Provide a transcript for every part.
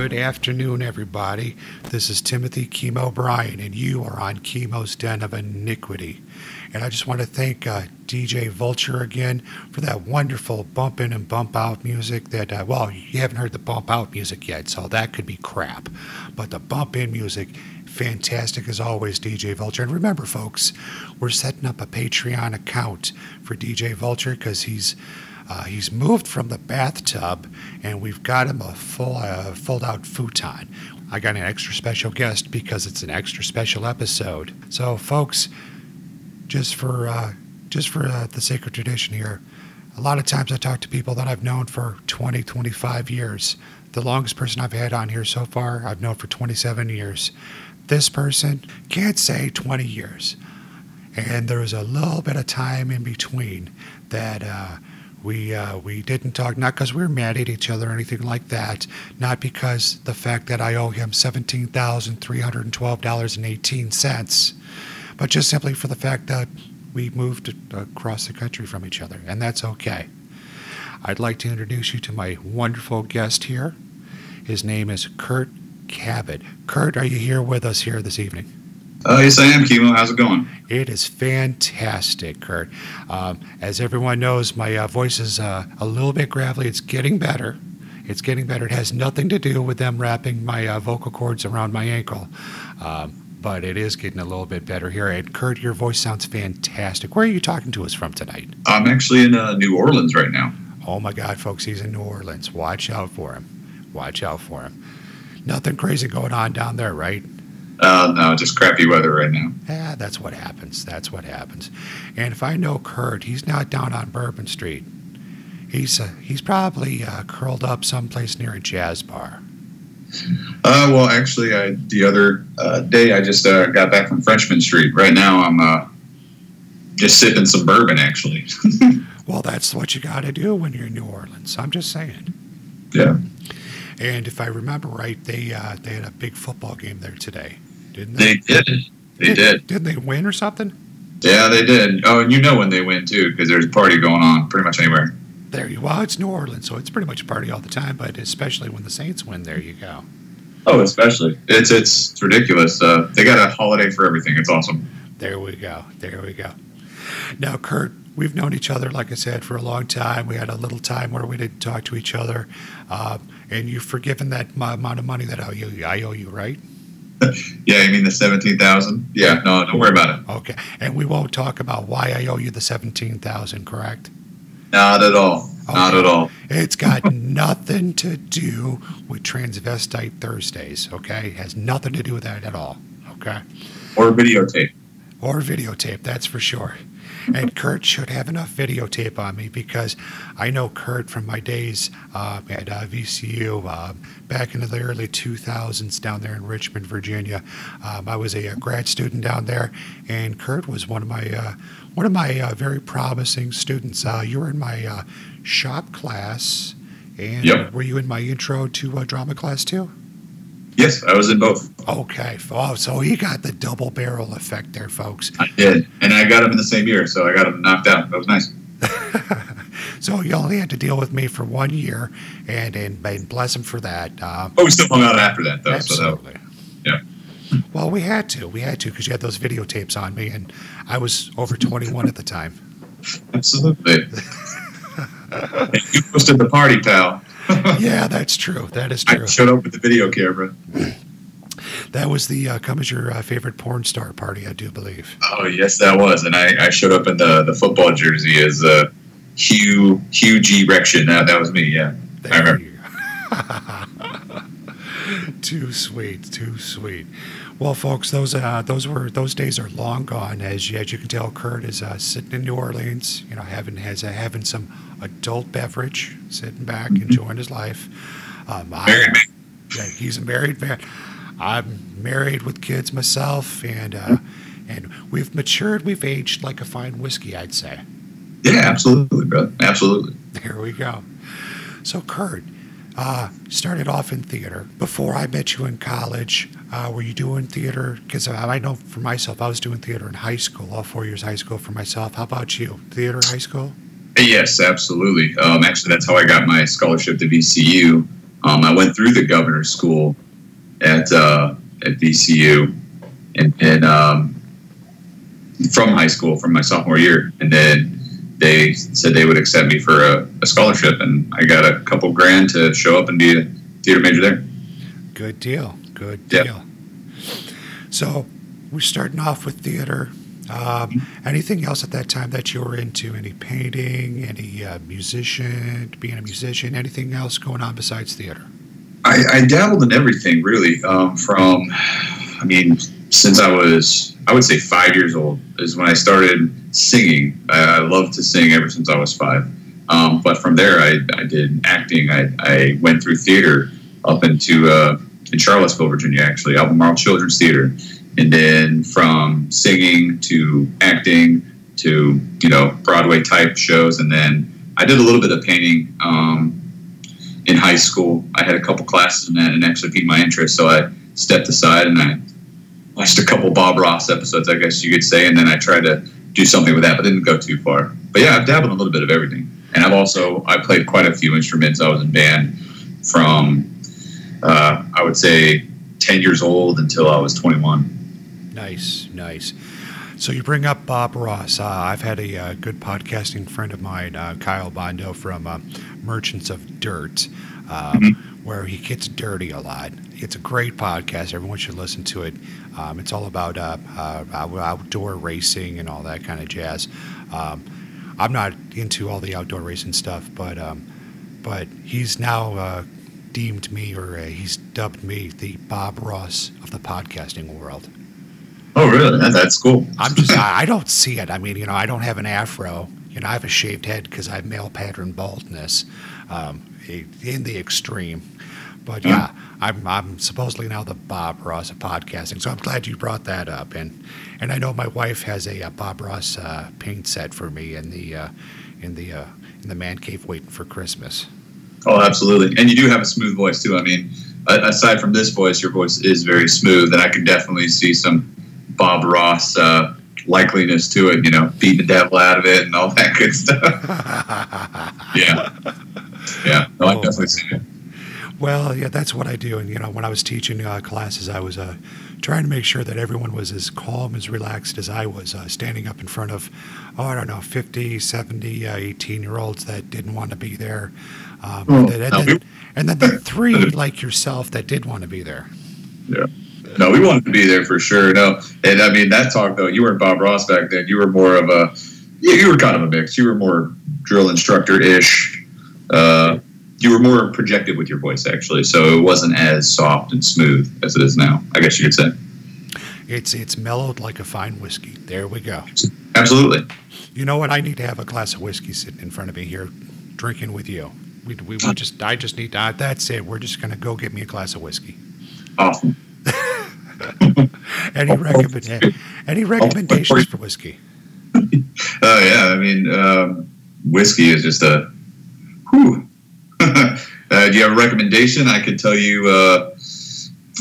Good afternoon, everybody. This is Timothy Chemo Brien, and you are on Chemo's Den of Iniquity. And I just want to thank uh, DJ Vulture again for that wonderful bump in and bump out music. That uh, well, you haven't heard the bump out music yet, so that could be crap. But the bump in music, fantastic as always, DJ Vulture. And remember, folks, we're setting up a Patreon account for DJ Vulture because he's uh, he's moved from the bathtub, and we've got him a full uh, fold out futon. I got an extra special guest because it's an extra special episode. So, folks, just for uh, just for uh, the sacred tradition here, a lot of times I talk to people that I've known for 20, 25 years. The longest person I've had on here so far, I've known for 27 years. This person can't say 20 years. And there was a little bit of time in between that uh, we uh, we didn't talk, not because we were mad at each other or anything like that, not because the fact that I owe him seventeen thousand three hundred and twelve dollars and eighteen cents, but just simply for the fact that we moved across the country from each other, and that's okay. I'd like to introduce you to my wonderful guest here. His name is Curt Cabot. Curt, are you here with us here this evening? Uh, yes, I am, Chemo. How's it going? It is fantastic, Curt. Um, as everyone knows, my uh, voice is uh, a little bit gravelly. It's getting better. It's getting better. It has nothing to do with them wrapping my uh, vocal cords around my ankle. Um, but it is getting a little bit better here. And Curt, your voice sounds fantastic. Where are you talking to us from tonight? I'm actually in uh, New Orleans right now. Oh my God, folks, he's in New Orleans. Watch out for him. Watch out for him. Nothing crazy going on down there, right? Uh, no, just crappy weather right now. Yeah, that's what happens. That's what happens. And if I know Curt, he's not down on Bourbon Street. He's uh, he's probably uh, curled up someplace near a jazz bar. Uh, well, actually, I, the other uh, day I just uh, got back from Frenchmen Street. Right now, I'm uh, just sipping some bourbon. Actually. well, that's what you got to do when you're in New Orleans. I'm just saying. Yeah. And if I remember right, they uh, they had a big football game there today didn't they? They did. They did. did. Didn't they win or something? Yeah, they did. Oh, and you know when they win too, because there's a party going on pretty much anywhere. There you. Well, it's New Orleans, so it's pretty much a party all the time. But especially when the Saints win, there you go. Oh, especially it's it's, it's ridiculous. Uh, they got a holiday for everything. It's awesome. There we go. There we go. Now, Curt, we've known each other, like I said, for a long time. We had a little time where we didn't talk to each other, uh, and you've forgiven that amount of money that I owe you. I owe you, right? yeah, you mean the seventeen thousand? Yeah, no, don't worry about it. Okay, and we won't talk about why I owe you the seventeen thousand, correct? Not at all. Okay. Not at all. It's got nothing to do with transvestite Thursdays. Okay, it has nothing to do with that at all. Okay. Or videotape. Or videotape. That's for sure. And Curt should have enough videotape on me because I know Curt from my days uh, at uh, VCU uh, back in the early 2000s down there in Richmond, Virginia. Um, I was a, a, grad student down there, and Kurt was one of my uh, one of my uh, very promising students. Uh, you were in my shop class, and yep. were you in my intro to drama class too? Yes, I was in both. Okay. Oh, so he got the double barrel effect there, folks. I did. And I got him in the same year, so I got him knocked out. That was nice. so you only had to deal with me for one year, and and, and bless him for that. Um, oh, we still hung out after that, though. Absolutely. So that, yeah. Well, we had to. We had to because you had those videotapes on me, and I was over 21 at the time. Absolutely. you posted the party, pal. yeah, that's true. That is true. I showed up with the video camera. That was the uh, come as your uh, favorite porn star party, I do believe. Oh yes, that was, and I, I showed up in the, the football jersey as uh, Hugh Hugh G. Rection. That that was me. Yeah, there I remember. too sweet, too sweet. Well, folks, those uh, those were those days are long gone. As you, as you can tell, Curt is uh, sitting in New Orleans. You know, having has uh, having some adult beverage, sitting back, enjoying his life. Um, married man. Yeah, he's a married man. I'm married with kids myself, and uh, and we've matured. We've aged like a fine whiskey, I'd say. Yeah, absolutely, bro. Absolutely. There we go. So, Curt, uh, started off in theater. Before I met you in college, uh, were you doing theater? Because I know for myself, I was doing theater in high school, all four years high school for myself. How about you? Theater, high school? Yes, absolutely. Um, actually, that's how I got my scholarship to VCU. Um, I went through the governor's school at uh, at VCU, and, and um, from high school, from my sophomore year, and then they said they would accept me for a, a scholarship, and I got a couple grand to show up and be a theater major there. Good deal. Good Yep. deal. So we're starting off with theater. Um, anything else at that time that you were into? Any painting? Any uh, musician? Being a musician? Anything else going on besides theater? I, I dabbled in everything really. Um, from, I mean, since I was, I would say five years old is when I started singing. I, I loved to sing ever since I was five. Um, but from there, I, I did acting. I, I went through theater up into uh, in Charlottesville, Virginia, actually, Albemarle Children's Theater, and then from singing to acting to you know Broadway type shows, and then I did a little bit of painting. Um, in high school. I had a couple classes in that and actually piqued my interest. So I stepped aside and I watched a couple Bob Ross episodes, I guess you could say, and then I tried to do something with that, but didn't go too far. But yeah, I've dabbled in a little bit of everything. And I've also I played quite a few instruments. I was in band from uh, I would say ten years old until I was twenty one. Nice, nice. So you bring up Bob Ross. Uh, I've had a uh, good podcasting friend of mine, uh, Kyle Bondo from uh, Merchants of Dirt, um, where he gets dirty a lot. It's a great podcast. Everyone should listen to it. Um, it's all about uh, uh, outdoor racing and all that kind of jazz. Um, I'm not into all the outdoor racing stuff, but um, but he's now uh, deemed me or uh, he's dubbed me the Bob Ross of the podcasting world. Oh really? That, that's cool. I'm just, I, I don't see it. I mean, you know, I don't have an afro. You know, I have a shaved head because I have male pattern baldness um, in the extreme. But yeah, I'm, I'm supposedly now the Bob Ross of podcasting. So I'm glad you brought that up. And and I know my wife has a, uh Bob Ross uh, paint set for me in the uh, in the uh, in the man cave waiting for Christmas. Oh, absolutely. And you do have a smooth voice too. I mean, aside from this voice, your voice is very smooth, and I can definitely see some Bob Ross uh, likeliness to it. You know, beating the devil out of it and all that good stuff. yeah, yeah. No, I Oh. definitely it. Well, yeah, that's what I do. And, you know, when I was teaching uh, classes, I was uh, trying to make sure that everyone was as calm, as relaxed as I was, uh, standing up in front of, oh, I don't know, 50, 70, uh, 18 year olds that didn't want to be there. Um, Oh, and, then, and, then, and then the three like yourself that did want to be there. No, we wanted to be there for sure. No, and I mean that talk though. You weren't Bob Ross back then. You were more of a, you, you were kind of a mix. You were more drill instructor ish. Uh, you were more projected with your voice actually, so it wasn't as soft and smooth as it is now. I guess you could say. It's, it's mellowed like a fine whiskey. There we go. Absolutely. You know what? I need to have a glass of whiskey sitting in front of me here, drinking with you. We, we, we just, I just need, uh, that's it. We're just going to go get me a glass of whiskey. Awesome. Any recommend, any recommendations for whiskey? Oh yeah, I mean, um, whiskey is just a. Whew. uh, do you have a recommendation? I could tell you. Uh,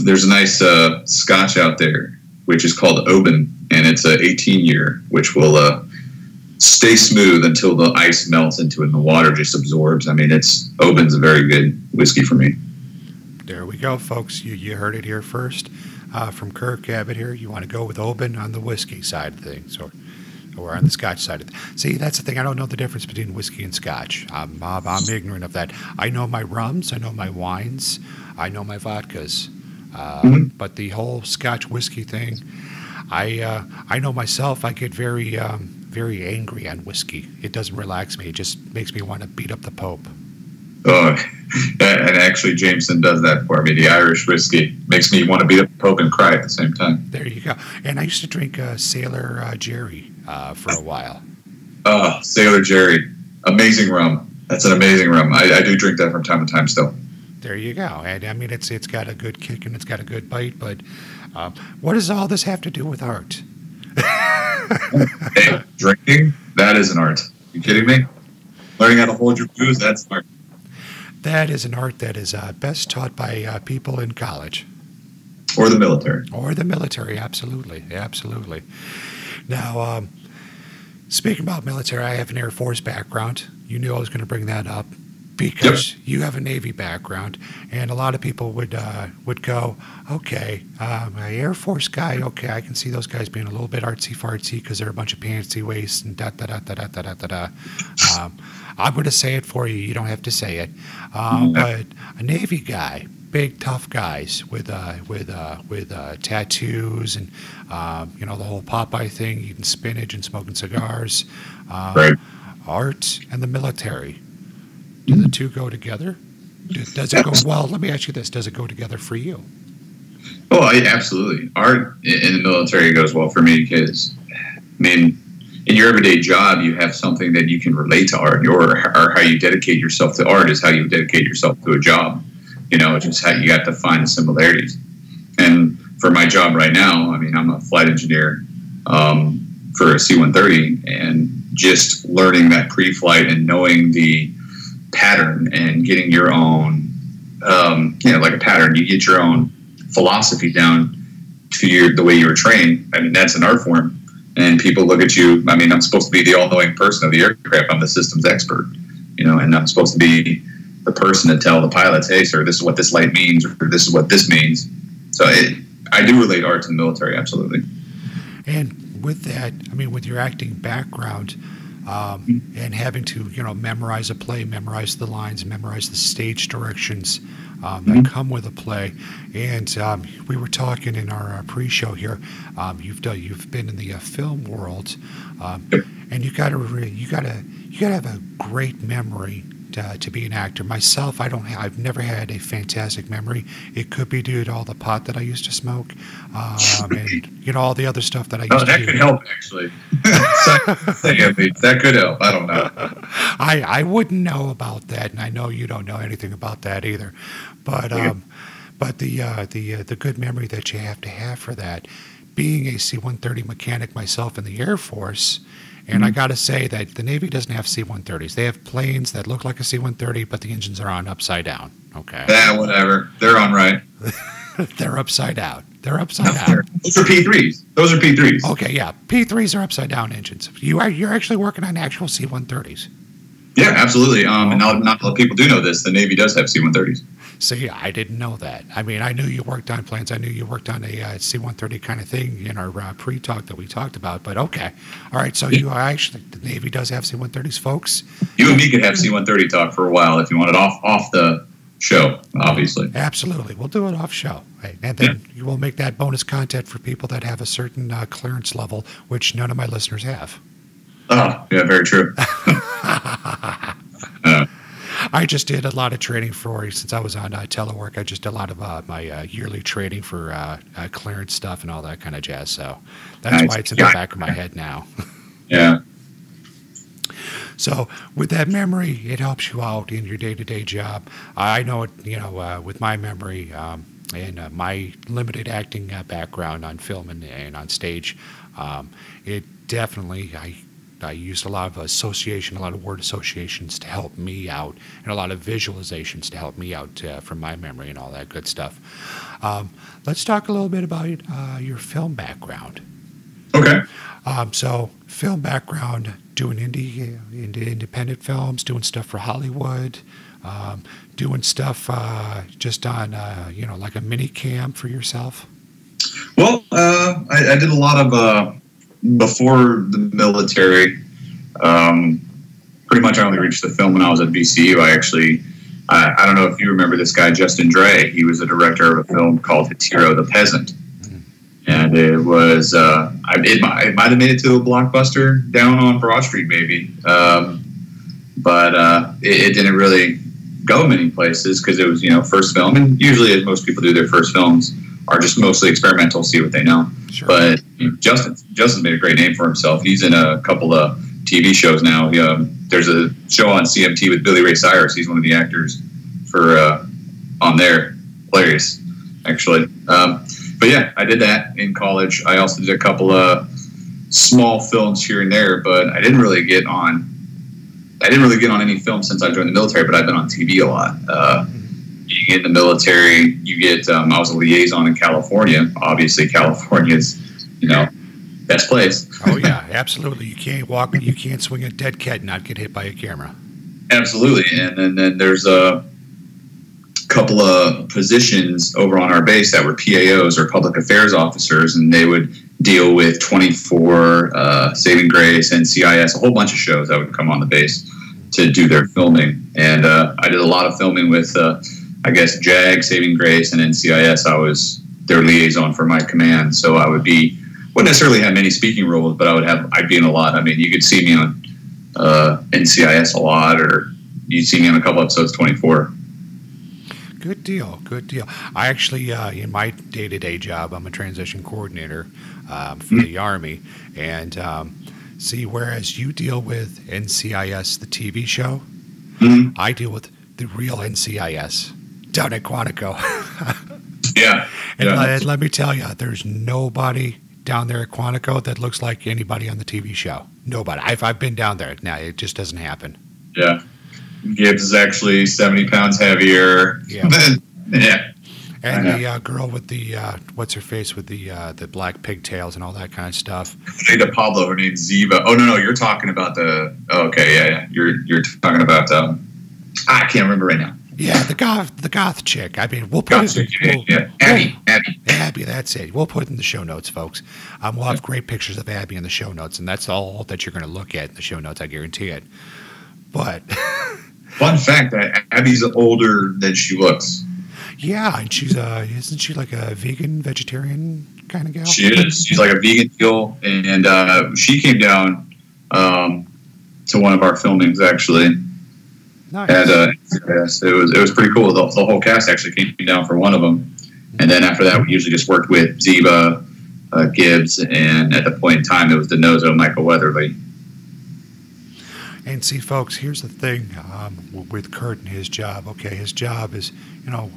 there's a nice uh, Scotch out there, which is called Oban, and it's a 18 year, which will uh, stay smooth until the ice melts into it and the water just absorbs. I mean, it's Oban's a very good whiskey for me. There we go, folks. You, you heard it here first uh, from Curt Cabot here. You want to go with Oban on the whiskey side of things or, or on the scotch side of things. See, that's the thing. I don't know the difference between whiskey and scotch. I'm, I'm, I'm ignorant of that. I know my rums, I know my wines, I know my vodkas. Uh, Mhm. But the whole scotch whiskey thing, I, uh, I know myself, I get very, um, very angry on whiskey. It doesn't relax me, it just makes me want to beat up the Pope. Oh, and actually, Jameson does that for me. The Irish whiskey makes me want to beat up the Pope and cry at the same time. There you go. And I used to drink uh, Sailor uh, Jerry uh, for a while. Oh, Sailor Jerry, amazing rum. That's an amazing rum. I, I do drink that from time to time still. There you go. And I mean, it's it's got a good kick and it's got a good bite. But um, what does all this have to do with art? Hey, drinking, that is an art. You kidding me? Learning how to hold your booze, that's art. That is an art that is uh, best taught by uh, people in college Or the military. or the military. Absolutely, absolutely. Now, um, speaking about military, I have an Air Force background. You knew I was going to bring that up. Because yep. you have a Navy background, and a lot of people would uh, would go, okay, uh, my Air Force guy, okay, I can see those guys being a little bit artsy fartsy because they're a bunch of pantsy waists and da da da da da da da da. Um, I'm going to say it for you. You don't have to say it. Um, but a Navy guy, big tough guys with uh, with uh, with uh, tattoos and um, you know the whole Popeye thing, eating spinach and smoking cigars. Um, right. Art and the military do the two go together? Does it go well? Let me ask you this: Does it go together for you? Oh, yeah, absolutely. Art in the military goes well for me because, I mean, in your everyday job, you have something that you can relate to art. Or, or how you dedicate yourself to art is how you dedicate yourself to a job. You know, it's just how you got to find the similarities. And for my job right now, I mean, I'm a flight engineer um, for a C-130, and just learning that pre-flight and knowing the pattern and getting your own, um, you know, like a pattern. You get your own philosophy down to your the way you were trained. I mean, that's an art form, and people look at you. I mean, I'm supposed to be the all-knowing person of the aircraft. I'm the systems expert, you know, and I'm supposed to be the person to tell the pilots, "Hey, sir, this is what this light means, or this is what this means." So, it, I do relate art to the military, absolutely. And with that, I mean, with your acting background um, and having to you know memorize a play, memorize the lines, memorize the stage directions um, that mm-hmm. come with a play. And um, we were talking in our uh, pre-show here. Um, you've done, you've been in the uh, film world, um, and you got to you got to you got to have a great memory uh, to be an actor. Myself, I don't. Have, I've never had a fantastic memory. It could be due to all the pot that I used to smoke, um, and you know all the other stuff that I oh, used oh, to. That could help actually. that could help. I don't know. I I wouldn't know about that, and I know you don't know anything about that either. But um, but the uh, the uh, the good memory that you have to have for that, being a C-130 mechanic myself in the Air Force and I mm-hmm. got to say that the Navy doesn't have C 130s. They have planes that look like a C 130, but the engines are on upside down. Okay. Yeah, whatever. They're on right. They're upside down. They're upside no, down. Those are P3s. Those are P3s. Okay, yeah. P3s are upside down engines. You are you're actually working on actual C 130s. Yeah, absolutely. Um, and not, not a lot of people do know this. The Navy does have C 130s. See, I didn't know that. I mean, I knew you worked on planes. I knew you worked on a uh, C-130 kind of thing in our uh, pre-talk that we talked about. But okay, all right. So you actually, the Navy does have C-130s, folks. You and me could have C-130 talk for a while if you want it off off the show. Obviously, absolutely. We'll do it off show, right? and then yeah. will make that bonus content for people that have a certain uh, clearance level, which none of my listeners have. Oh, yeah, very true. uh, I just did a lot of training for since I was on uh, telework. I just did a lot of uh, my uh, yearly training for uh, uh, clearance stuff and all that kind of jazz. So that's nice. why it's in the back of my head now. yeah. So with that memory, it helps you out in your day-to-day job. I know it. You know, uh, with my memory. Um, and uh, my limited acting uh, background on film and, and on stage, um, it definitely I I used a lot of association, a lot of word associations to help me out, and a lot of visualizations to help me out uh, from my memory and all that good stuff. Um, let's talk a little bit about uh, your film background. Okay. Um, so, film background, doing indie, uh, independent films, doing stuff for Hollywood, um, doing stuff uh, just on, uh, you know, like a mini cam for yourself. Well, uh, I, I, did a lot of before the military, um, pretty much I only reached the film when I was at VCU. I actually, I, I, don't know if you remember this guy, Justin Dre. He was a director of a film called Hatiro the Peasant. And it was, uh, it, might, it might have made it to a blockbuster down on Broad Street, maybe. Um, but uh, it, it didn't really go many places because it was, you know, first film. And usually, as most people do their first films, are just mostly experimental, see what they know. Sure. But you know, Justin Justin's made a great name for himself. He's in a couple of TV shows now. He, um, there's a show on CMT with Billy Ray Cyrus. He's one of the actors for uh, on there. Hilarious, actually. Um, but yeah, I did that in college. I also did a couple of small films here and there, but I didn't really get on. I didn't really get on any film since I joined the military, but I've been on TV a lot. Uh, in the military, you get. Um, I was a liaison in California. Obviously, California's, you know, best place. oh yeah, absolutely. You can't walk. You can't swing a dead cat and not get hit by a camera. Absolutely, and then, then there's a couple of positions over on our base that were PAOs or public affairs officers, and they would deal with 24, uh, Saving Grace, NCIS, a whole bunch of shows that would come on the base to do their filming. And uh, I did a lot of filming with, uh, I guess, JAG, Saving Grace, and NCIS. I was their liaison for my command, so I would be wouldn't necessarily have many speaking roles, but I would have I'd be in a lot. I mean, you could see me on uh, NCIS a lot, or you'd see me on a couple episodes 24. Good deal. Good deal. I actually, uh, in my day to day job, I'm a transition coordinator um, for the Army. And um, see, whereas you deal with NCIS, the TV show, Mhm. I deal with the real NCIS down at Quantico. Yeah, and yeah. let, let me tell you, there's nobody down there at Quantico that looks like anybody on the TV show. Nobody. I've, I've been down there. Now, it just doesn't happen. yeah. Gibbs is actually 70 pounds heavier. Yeah. yeah. And the uh, girl with the, uh, what's her face, with the uh, the black pigtails and all that kind of stuff. Rita Pablo, her name's Ziva. Oh no, no, you're talking about the. Oh, okay, yeah, yeah. You're you're talking about. Um, I can't remember right now. Yeah, the goth, the goth chick. I mean, we'll put it. We'll, yeah. Abby, Abby. Abby, that's it. We'll put it in the show notes, folks. Um, we'll have great pictures of Abby in the show notes, and that's all that you're going to look at in the show notes. I guarantee it. But Fun fact: that Abby's older than she looks. yeah, and she's uh, isn't she like a vegan, vegetarian kind of gal? She is. She's like a vegan deal, and uh, she came down um, to one of our filmings actually. Nice. And uh, it was it was pretty cool. The, the whole cast actually came down for one of them, and then after that, we usually just worked with Ziva, uh, Gibbs, and at the point in time, it was DiNozzo, Michael Weatherly. And see, folks, here's the thing um, with Curt and his job. Okay, his job is, you know,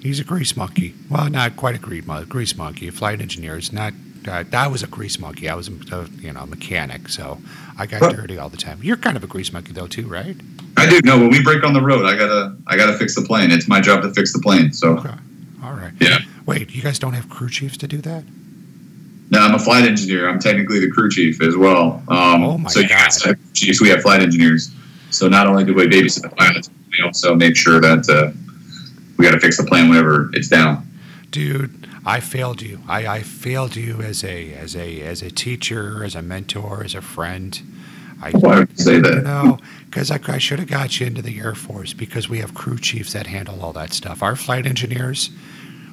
he's a grease monkey. Well, not quite a grease, mon- grease monkey. A flight engineer is not. Uh, I was a grease monkey. I was, a, you know, a mechanic, so I got dirty all the time. You're kind of a grease monkey, though, too, right? I do No, when we break on the road, I gotta I gotta fix the plane. It's my job to fix the plane. So Okay. All right. Yeah. Wait, you guys don't have crew chiefs to do that? No, I'm a flight engineer. I'm technically the crew chief as well. Um, Oh my so God. chiefs, we have flight engineers. So not only do we babysit the pilots, we also make sure that uh, we got to fix the plane whenever it's down. Dude, I failed you. I, I failed you as a as a as a teacher, as a mentor, as a friend. I Why would you say You that? know, because I, I should have got you into the Air Force because we have crew chiefs that handle all that stuff. Our flight engineers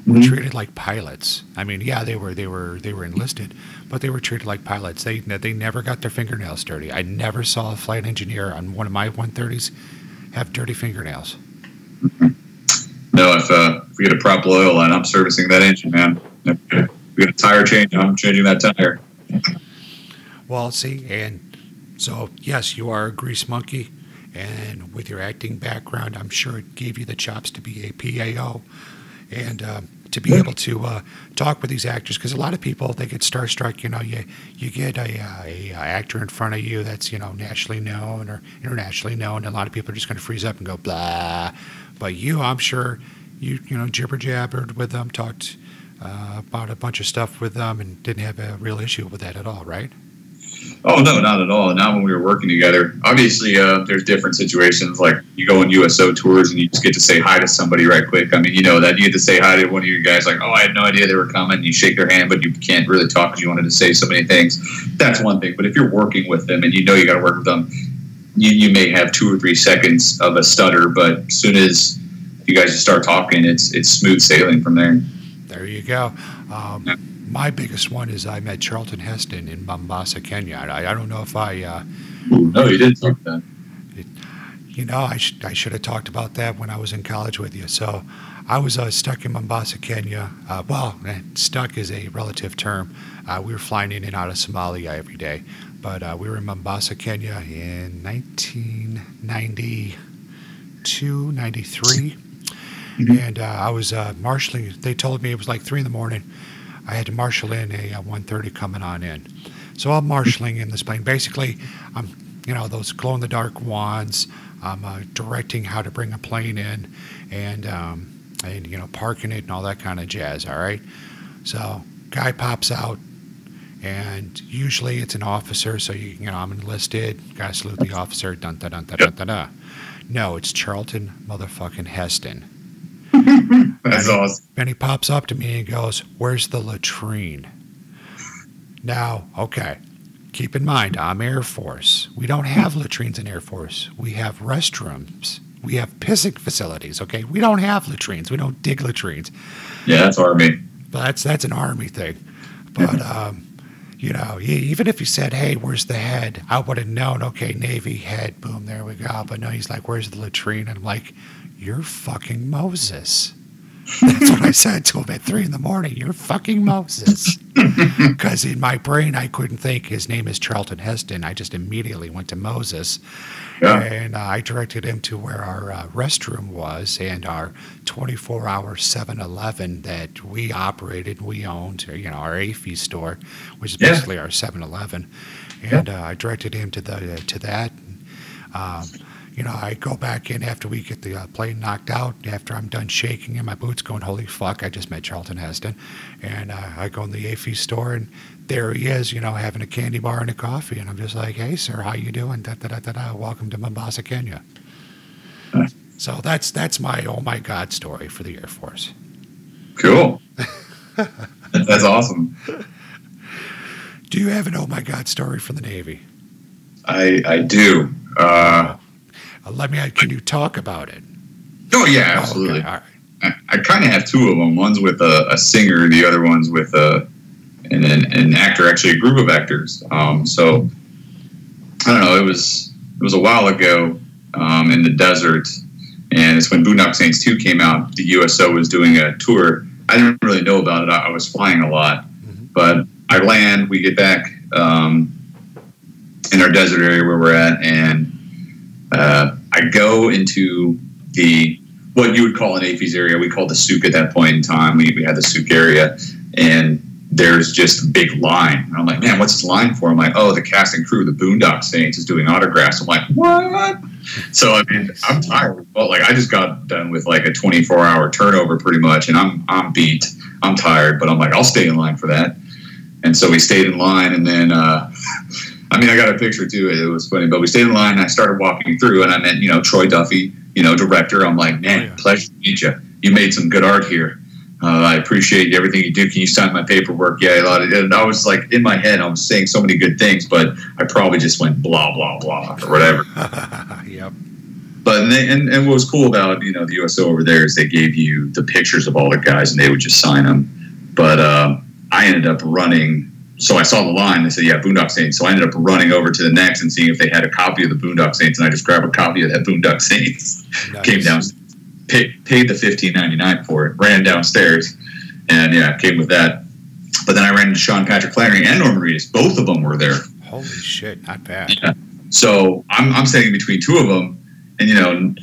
were Mhm. treated like pilots. I mean, yeah, they were they were they were enlisted, but they were treated like pilots. They they never got their fingernails dirty. I never saw a flight engineer on one of my 130s have dirty fingernails. No, if, uh, if we get a prop oil line, I'm servicing that engine, man. If we get a tire change, I'm changing that tire. Well, see, and so yes, you are a grease monkey, and with your acting background, I'm sure it gave you the chops to be a PAO, and um, to be able to uh, talk with these actors. Because a lot of people they get starstruck. You know, you you get a, uh, a, a actor in front of you that's you know nationally known or internationally known, and a lot of people are just going to freeze up and go blah. But you, I'm sure, you you know jibber jabbered with them, talked. Uh, about a bunch of stuff with them and didn't have a real issue with that at all, right? Oh no, not at all. Not when we were working together. Obviously, uh, there's different situations. Like you go on USO tours and you just get to say hi to somebody right quick. I mean, you know that you get to say hi to one of your guys. Like, oh, I had no idea they were coming. You shake their hand, but you can't really talk because you wanted to say so many things. That's one thing. But if you're working with them and you know you got to work with them, you, you may have two or three seconds of a stutter, but as soon as you guys just start talking, it's it's smooth sailing from there. There you go. Um, Yeah. My biggest one is I met Charlton Heston in Mombasa, Kenya. I, I don't know if I, uh, No, you didn't talk that. you know, I, sh- I should have talked about that when I was in college with you. So I was uh, stuck in Mombasa, Kenya. Uh, well, eh, stuck is a relative term. Uh, we were flying in and out of Somalia every day. But uh, we were in Mombasa, Kenya in 1992, 93. Mhm. And uh, I was uh, marshaling. They told me it was like 3 in the morning. I had to marshal in a uh, 130 coming on in. So I'm marshaling in this plane. Basically, I'm, you know, those glow in the dark wands. I'm uh, directing how to bring a plane in, and um, and you know, parking it and all that kind of jazz. All right. So guy pops out, and usually it's an officer. So you, you know, I'm enlisted. Got to salute the officer. Dun dun dun dun dun. dun. No, it's Charlton motherfucking Heston. That's awesome. And he pops up to me and goes, Where's the latrine? Now, okay, keep in mind, I'm Air Force. We don't have latrines in Air Force. We have restrooms. We have pissing facilities, okay? We don't have latrines. We don't dig latrines. Yeah, that's Army. But that's, that's an Army thing. But, um, you know, even if he said, "Hey, where's the head?" I would have known. Okay, Navy head. Boom, there we go. But no, he's like, "Where's the latrine?" And I'm like, "You're fucking Moses." That's what I said to him at three in the morning. You're fucking Moses. Because in my brain, I couldn't think his name is Charlton Heston. I just immediately went to Moses. Yeah. And uh, I directed him to where our uh, restroom was and our 24 hour 7 Eleven that we operated, we owned, you know, our AFI store, which is Yeah. basically our 7 Eleven. And uh, I directed him to, the, to that. Um, you know, I go back in after we get the uh, plane knocked out. After I'm done shaking in my boots, going, "Holy fuck!" I just met Charlton Heston, and uh, I go in the AFI store, and there he is, you know, having a candy bar and a coffee, and I'm just like, "Hey, sir, how you doing? Da da da da da. Welcome to Mombasa, Kenya." So that's that's my oh my god story for the Air Force. Cool. that's awesome. Do you have an oh my god story for the Navy? I I do. Uh, let me. Can you talk about it? oh yeah, absolutely. okay, all right. I, I kind of have two of them. One's with a, a singer, the other one's with a an, an, an actor, actually a group of actors. Um, so I don't know. It was it was a while ago um, in the desert, and it's when Boondock Saints two came out. The USO was doing a tour. I didn't really know about it. I, I was flying a lot, Mhm. but I land. We get back um, in our desert area where we're at, and uh, I go into the what you would call an AAFES area. We called the souk at that point in time. We, we had the souk area, and there's just a big line. And I'm like, man, what's this line for? I'm like, oh, the cast and crew, the Boondock Saints, is doing autographs. I'm like, what? So I mean, I'm tired. Well, like I just got done with like a 24 hour turnover, pretty much, and I'm I'm beat. I'm tired, but I'm like, I'll stay in line for that. And so we stayed in line, and then. Uh, I mean, I got a picture too. It was funny, but we stayed in line. And I started walking through, and I met, you know, Troy Duffy, you know, director. I'm like, man, Oh, yeah. pleasure to meet you. You made some good art here. Uh, I appreciate everything you do. Can you sign my paperwork? Yeah, a lot of. And I was like, in my head, I was saying so many good things, but I probably just went blah blah blah or whatever. yep. But and, they, and and what was cool about you know the USO over there is they gave you the pictures of all the guys and they would just sign them. But um, I ended up running. So I saw the line. They said, "Yeah, Boondock Saints." So I ended up running over to the next and seeing if they had a copy of the Boondock Saints, and I just grabbed a copy of that Boondock Saints. Nice. Came down, paid, paid the fifteen ninety nine for it. Ran downstairs, and yeah, came with that. But then I ran into Sean Patrick Flanery and Norman Reedus. Both of them were there. Holy shit! Not bad. Yeah. So I'm, I'm sitting between two of them, and you know,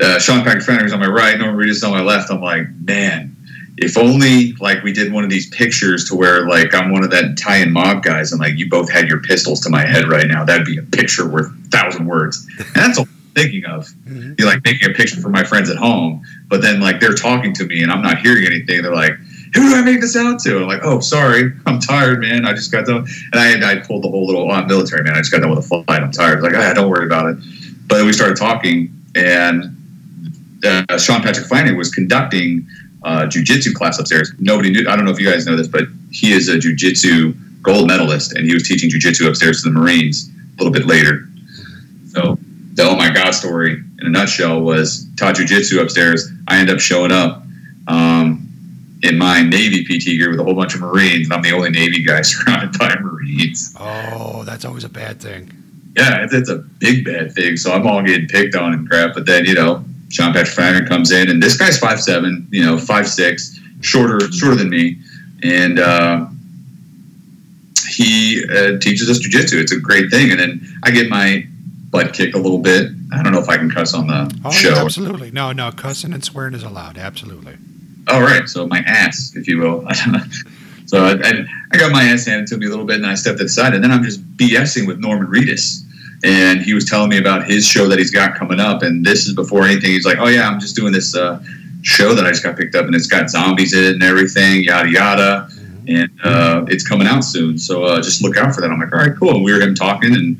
uh, Sean Patrick Flanery's on my right, Norman Reedus is on my left. I'm like, man, if only like we did one of these pictures to where like I'm one of that Italian mob guys, and like you both had your pistols to my head right now. That'd be a picture worth a thousand words. And that's all I'm thinking of. Mhm. Be like making a picture for my friends at home, but then like they're talking to me and I'm not hearing anything. They're like. Who do I make this out to? I'm like, oh, sorry, I'm tired, man. I just got done, and I, I pulled the whole little, oh, I'm military, man. I just got done with a flight. I'm tired. Like, ah, don't worry about it. But then we started talking, and uh, Sean Patrick Flanery was conducting uh, jujitsu class upstairs. Nobody knew. I don't know if you guys know this, but he is a jujitsu gold medalist, and he was teaching jujitsu upstairs to the Marines a little bit later. So the oh my god story in a nutshell was taught jujitsu upstairs. I end up showing up um, in my Navy PT gear with a whole bunch of Marines, and I'm the only Navy guy surrounded by Marines. Oh, that's always a bad thing. Yeah, it's, it's a big bad thing. So I'm all getting picked on and crap. But then you know, Sean Patrick Flanery comes in, and this guy's five seven, you know, five six, shorter shorter than me, and uh, he uh, teaches us jujitsu. It's a great thing. And then I get my butt kicked a little bit. I don't know if I can cuss on the Oh, show. absolutely. No, no, cussing and swearing is allowed. Absolutely. All right, so my ass, if you will. so I, I, I got my ass handed to me a little bit, and I stepped aside, and then I'm just BSing with Norman Reedus, and he was telling me about his show that he's got coming up, and this is before anything. He's like, "Oh yeah, I'm just doing this uh, show that I just got picked up, and it's got zombies in it and everything, yada yada, and uh, it's coming out soon. So uh, just look out for that." I'm like, "All right, cool." And we were him talking, and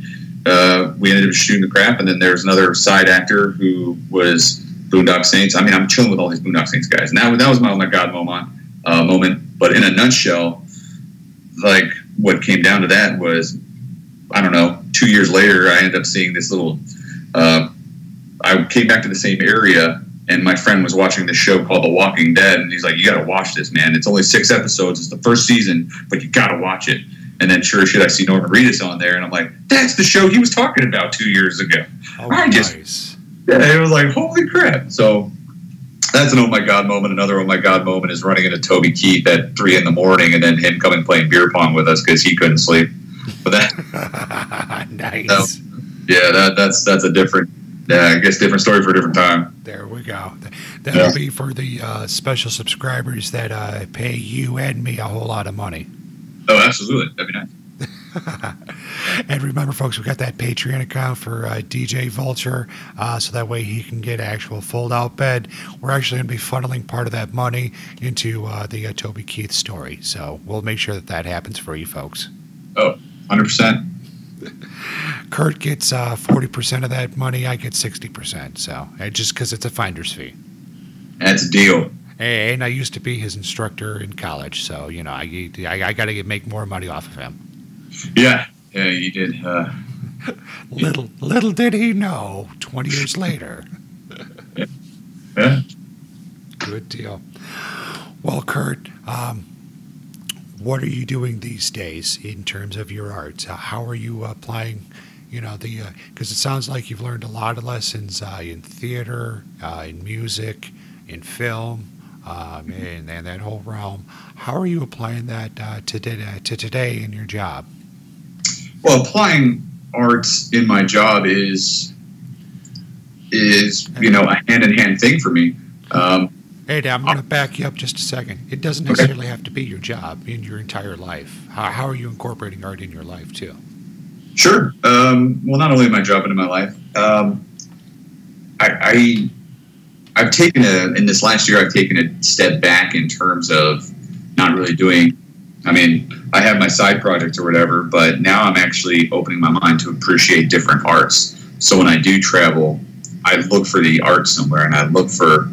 uh, we ended up shooting the crap, and then there's another side actor who was Boondock Saints. I mean, I'm chilling with all these Boondock Saints guys, and that, that was my oh my god moment. Uh, moment, but in a nutshell, like what came down to that was, I don't know. Two years later, I ended up seeing this little. Uh, I came back to the same area, and my friend was watching this show called The Walking Dead, and he's like, "You got to watch this, man. It's only six episodes. It's the first season, but you got to watch it." And then sure as shit, I see Norman Reedus on there, and I'm like, that's the show he was talking about two years ago. Oh, I just, nice. yeah, it was like, holy crap. So that's an oh my god moment. Another oh my god moment is running into Toby Keith at three in the morning, and then him coming playing beer pong with us because he couldn't sleep. But that, nice. So- yeah, that, that's that's a different, yeah, I guess different story for a different time. There we go. That'll Yeah. be for the uh, special subscribers that uh, pay you and me a whole lot of money. Oh, absolutely, that'd be nice. And remember, folks, we got that Patreon account for uh, DJ Vulture, uh, so that way he can get actual fold-out bed. We're actually going to be funneling part of that money into uh, the uh, Toby Keith story, so we'll make sure that that happens for you folks. Oh, 100 percent. Curt gets uh, 40% of that money. I get 60%. So just because it's a finder's fee. That's a deal. And I used to be his instructor in college, so you know I I, I got to make more money off of him. Yeah, yeah, you did. Uh, Little little did he know, twenty years later. yeah. Good deal. Well, Kurt, um, what are you doing these days in terms of your art? Uh, how are you applying? You know the because it sounds like you've learned a lot of lessons uh, in theater, uh, in music, in film, um, and, and that whole realm. How are you applying that uh, to, today- to today in your job? Well, applying art in my job is is you know a hand in hand thing for me. Um, Hey, Dan, I'm going to back you up just a second. It doesn't necessarily have to be your job in your entire life. How, how are you incorporating art in your life too? sure. Um, well, not only my job, but in my life. Um, I, I I've taken a in this last year. I've taken a step back in terms of not really doing. I mean, I have my side projects or whatever, but now I'm actually opening my mind to appreciate different arts. So when I do travel, I look for the art somewhere, and I look for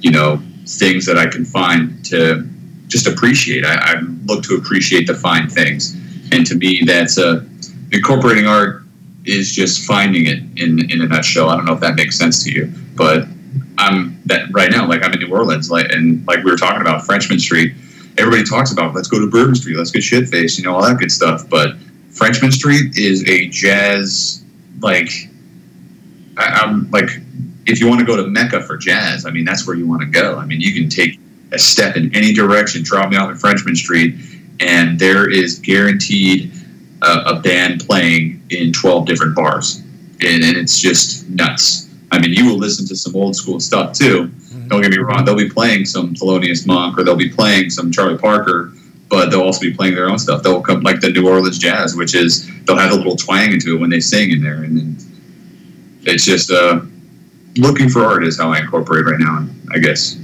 you know things that I can find to just appreciate. I, I look to appreciate the fine things, and to me, that's a incorporating art is just finding it in in a nutshell. I don't know if that makes sense to you, but I'm that right now. Like I'm in New Orleans, like and like we were talking about Frenchmen Street. Everybody talks about let's go to Bourbon Street, let's get shit faced, you know all that good stuff. But Frenchmen Street is a jazz like I, I'm like if you want to go to Mecca for jazz, I mean that's where you want to go. I mean you can take a step in any direction, drop me off at Frenchmen Street, and there is guaranteed a, a band playing in 12 different bars. And, and it's just nuts. I mean, you will listen to some old school stuff too. Don't get me wrong. They'll be playing some Thelonious Monk or they'll be playing some Charlie Parker, but they'll also be playing their own stuff. They'll come like the New Orleans Jazz, which is they'll have a little twang into it when they sing in there. And then it's just uh, looking for art is how I incorporate right now, I guess.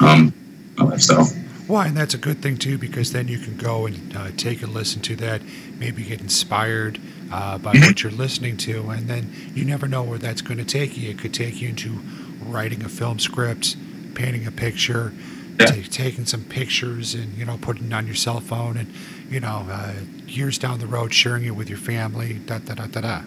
Um, my lifestyle. Well, and that's a good thing too, because then you can go and uh, take a listen to that, maybe get inspired uh, by Mhm. what you're listening to, and then you never know where that's going to take you. It could take you into writing a film script, painting a picture, Yeah. ta- taking some pictures, and you know putting it on your cell phone, and you know uh, years down the road sharing it with your family. Da da da da da.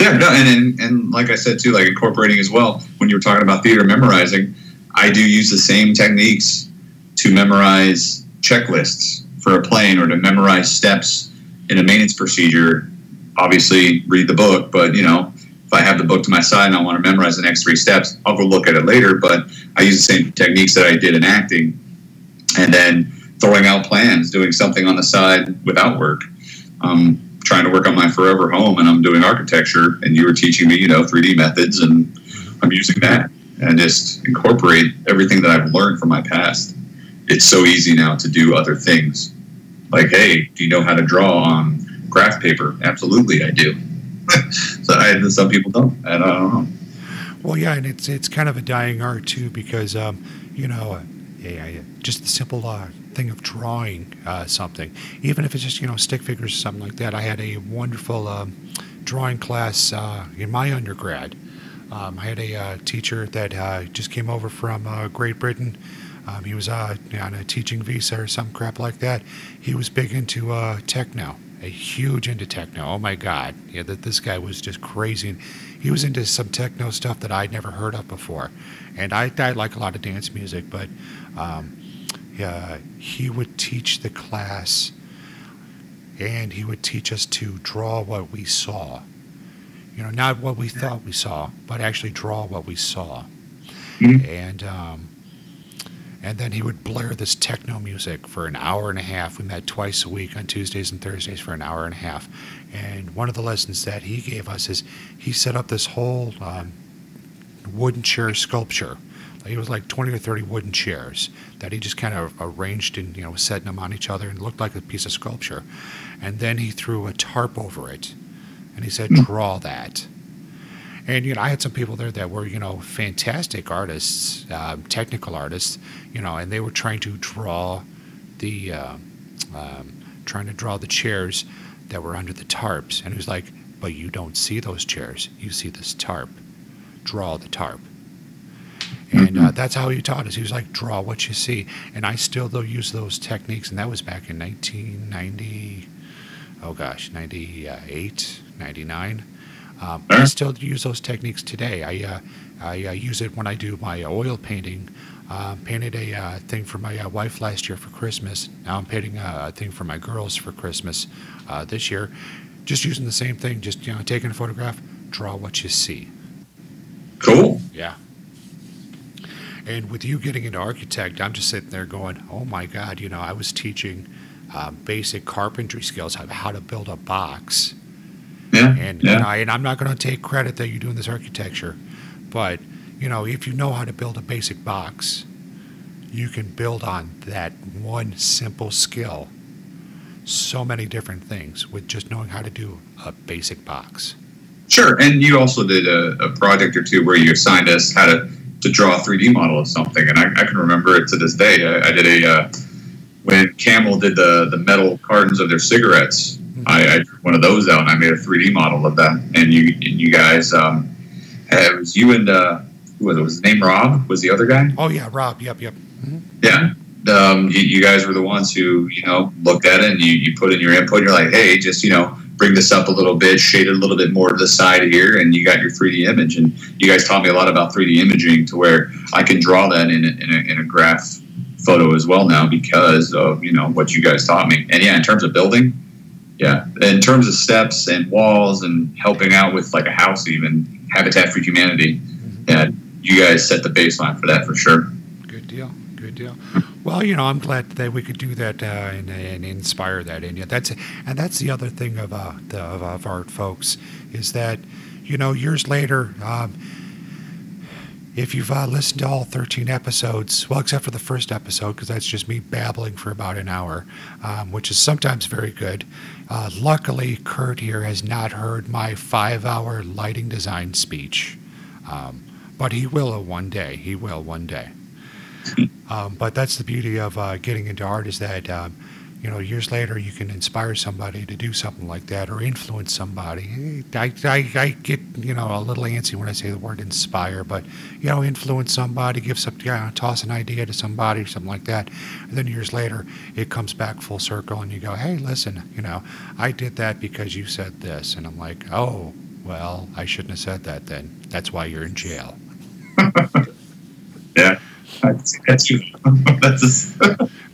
Yeah, no, and, and and like I said too, like incorporating as well. When you were talking about theater memorizing, I do use the same techniques to memorize checklists for a plane or to memorize steps in a maintenance procedure. Obviously, read the book, but you know, if I have the book to my side and I want to memorize the next three steps, I'll go look at it later. But I use the same techniques that I did in acting, and then throwing out plans, doing something on the side without work. Um, trying to work on my forever home and I'm doing architecture and you were teaching me, you know, 3D methods and I'm using that and just incorporate everything that I've learned from my past. It's so easy now to do other things. Like, hey, do you know how to draw on graph paper? Absolutely, I do. so I, some people don't. And I don't know. Well, yeah, and it's it's kind of a dying art too because um, you know, yeah, just the simple uh, thing of drawing uh, something, even if it's just you know stick figures or something like that. I had a wonderful um, drawing class uh, in my undergrad. Um, I had a uh, teacher that uh, just came over from uh, Great Britain. Um, he was on a teaching visa or some crap like that. He was big into techno, a huge into techno. Oh my God, yeah, that this guy was just crazy. He was into some techno stuff that I'd never heard of before. And I, I like a lot of dance music, but um, yeah, he would teach the class, and he would teach us to draw what we saw you know, not what we thought we saw, but actually draw what we saw. Mhm. And um, and then he would blare this techno music for an hour and a half. We met twice a week on Tuesdays and Thursdays for an hour and a half. And one of the lessons that he gave us is he set up this whole um, wooden chair sculpture. It was like 20 or 30 wooden chairs that he just kind of arranged and, you know, setting them on each other and looked like a piece of sculpture. And then he threw a tarp over it and he said, draw that. And you know, I had some people there that were you know fantastic artists, um, technical artists, you know, and they were trying to draw the uh, um, trying to draw the chairs that were under the tarps. And he was like, "But you don't see those chairs. You see this tarp. Draw the tarp." And uh, that's how he taught us. He was like, "Draw what you see." And I still though use those techniques, and that was back in 1990. Oh gosh, 98, 99. Um, I still use those techniques today. I uh, I uh, use it when I do my oil painting. Uh, painted a uh, thing for my uh, wife last year for Christmas. Now I'm painting a, a thing for my girls for Christmas uh, this year. Just using the same thing. Just you know, taking a photograph, draw what you see. Cool. Yeah. And with you getting into architect, I'm just sitting there going, "Oh my God!" You know, I was teaching uh, basic carpentry skills, how how to build a box, Yeah. and yeah. and, I, and I'm not going to take credit that you're doing this architecture, but you know, if you know how to build a basic box, you can build on that one simple skill so many different things with just knowing how to do a basic box. Sure. And you also did a, a project or two where you assigned us how to, to draw a 3D model of something. And I, I can remember it to this day. I, I did a, uh, when Camel did the, the metal cartons of their cigarettes, I, I drew one of those out and I made a 3D model of that. And you, and you guys, um, it was you and, uh, who was it? Was his name Rob? Was the other guy? Oh yeah, Rob. Yep, yep. Yeah. Um, you, you guys were the ones who, you know, looked at it and you, you put in your input. And You're like, hey, just, you know, bring this up a little bit, shade it a little bit more to the side here, and you got your 3D image. And you guys taught me a lot about 3D imaging to where I can draw that in a, in a, in a graph photo as well now because of, you know, what you guys taught me. And yeah, in terms of building, yeah, in terms of steps and walls and helping out with like a house, even Habitat for Humanity, yeah, you guys set the baseline for that for sure. Good deal. Good deal. Well, you know, I'm glad that we could do that uh, and, and inspire that in you. That's and that's the other thing of uh, the of, of art, folks, is that you know years later, um, if you've uh, listened to all 13 episodes, well, except for the first episode, because that's just me babbling for about an hour, um, which is sometimes very good. Uh, luckily, Curt here has not heard my five-hour lighting design speech, um, but he will one day. He will one day. Um, but that's the beauty of uh, getting into art is that, um, you know, years later you can inspire somebody to do something like that or influence somebody. I, I, I get, you know, a little antsy when I say the word inspire, but, you know, influence somebody, give some, you know, toss an idea to somebody, something like that. And then years later it comes back full circle and you go, hey, listen, you know, I did that because you said this. And I'm like, oh, well, I shouldn't have said that then. That's why you're in jail. Yeah. That's, that's you. that's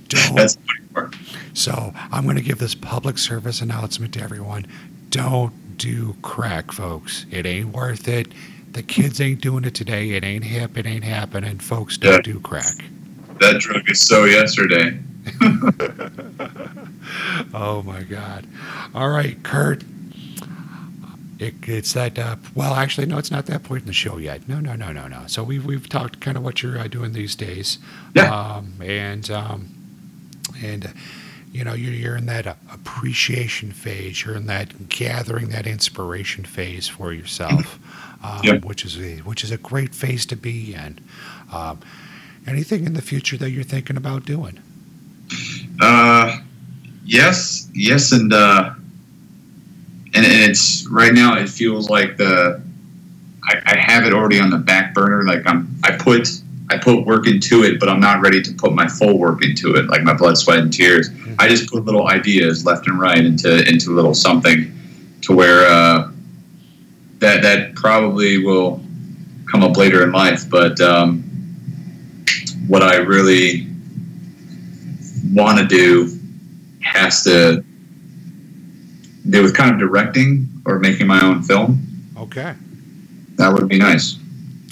Don't that's the funny part. So I'm going to give this public service announcement to everyone. Don't do crack, folks. It ain't worth it. The kids ain't doing it today. It ain't hip. It ain't happening. Folks, don't Yeah. do crack. That drug is so yesterday. Oh my God. All right, Curt. It, it's that. Uh, well, actually, no, it's not that point in the show yet. No, no, no, no, no. So we've we've talked kind of what you're uh, doing these days. Yeah. Um, and um, and uh, you know you're you're in that uh, appreciation phase. You're in that gathering that inspiration phase for yourself, um, Yeah. which is a which is a great phase to be in. Um, anything in the future that you're thinking about doing? Uh, yes, yes, and uh, and, and it's right now. It feels like the I, I have it already on the back burner. Like I'm, I put I put work into it, but I'm not ready to put my full work into it, like my blood, sweat, and tears. I just put little ideas left and right into into a little something to where uh, that that probably will come up later in life. But um, what I really want to do has to do with kind of directing or making my own film. Okay. That would be nice.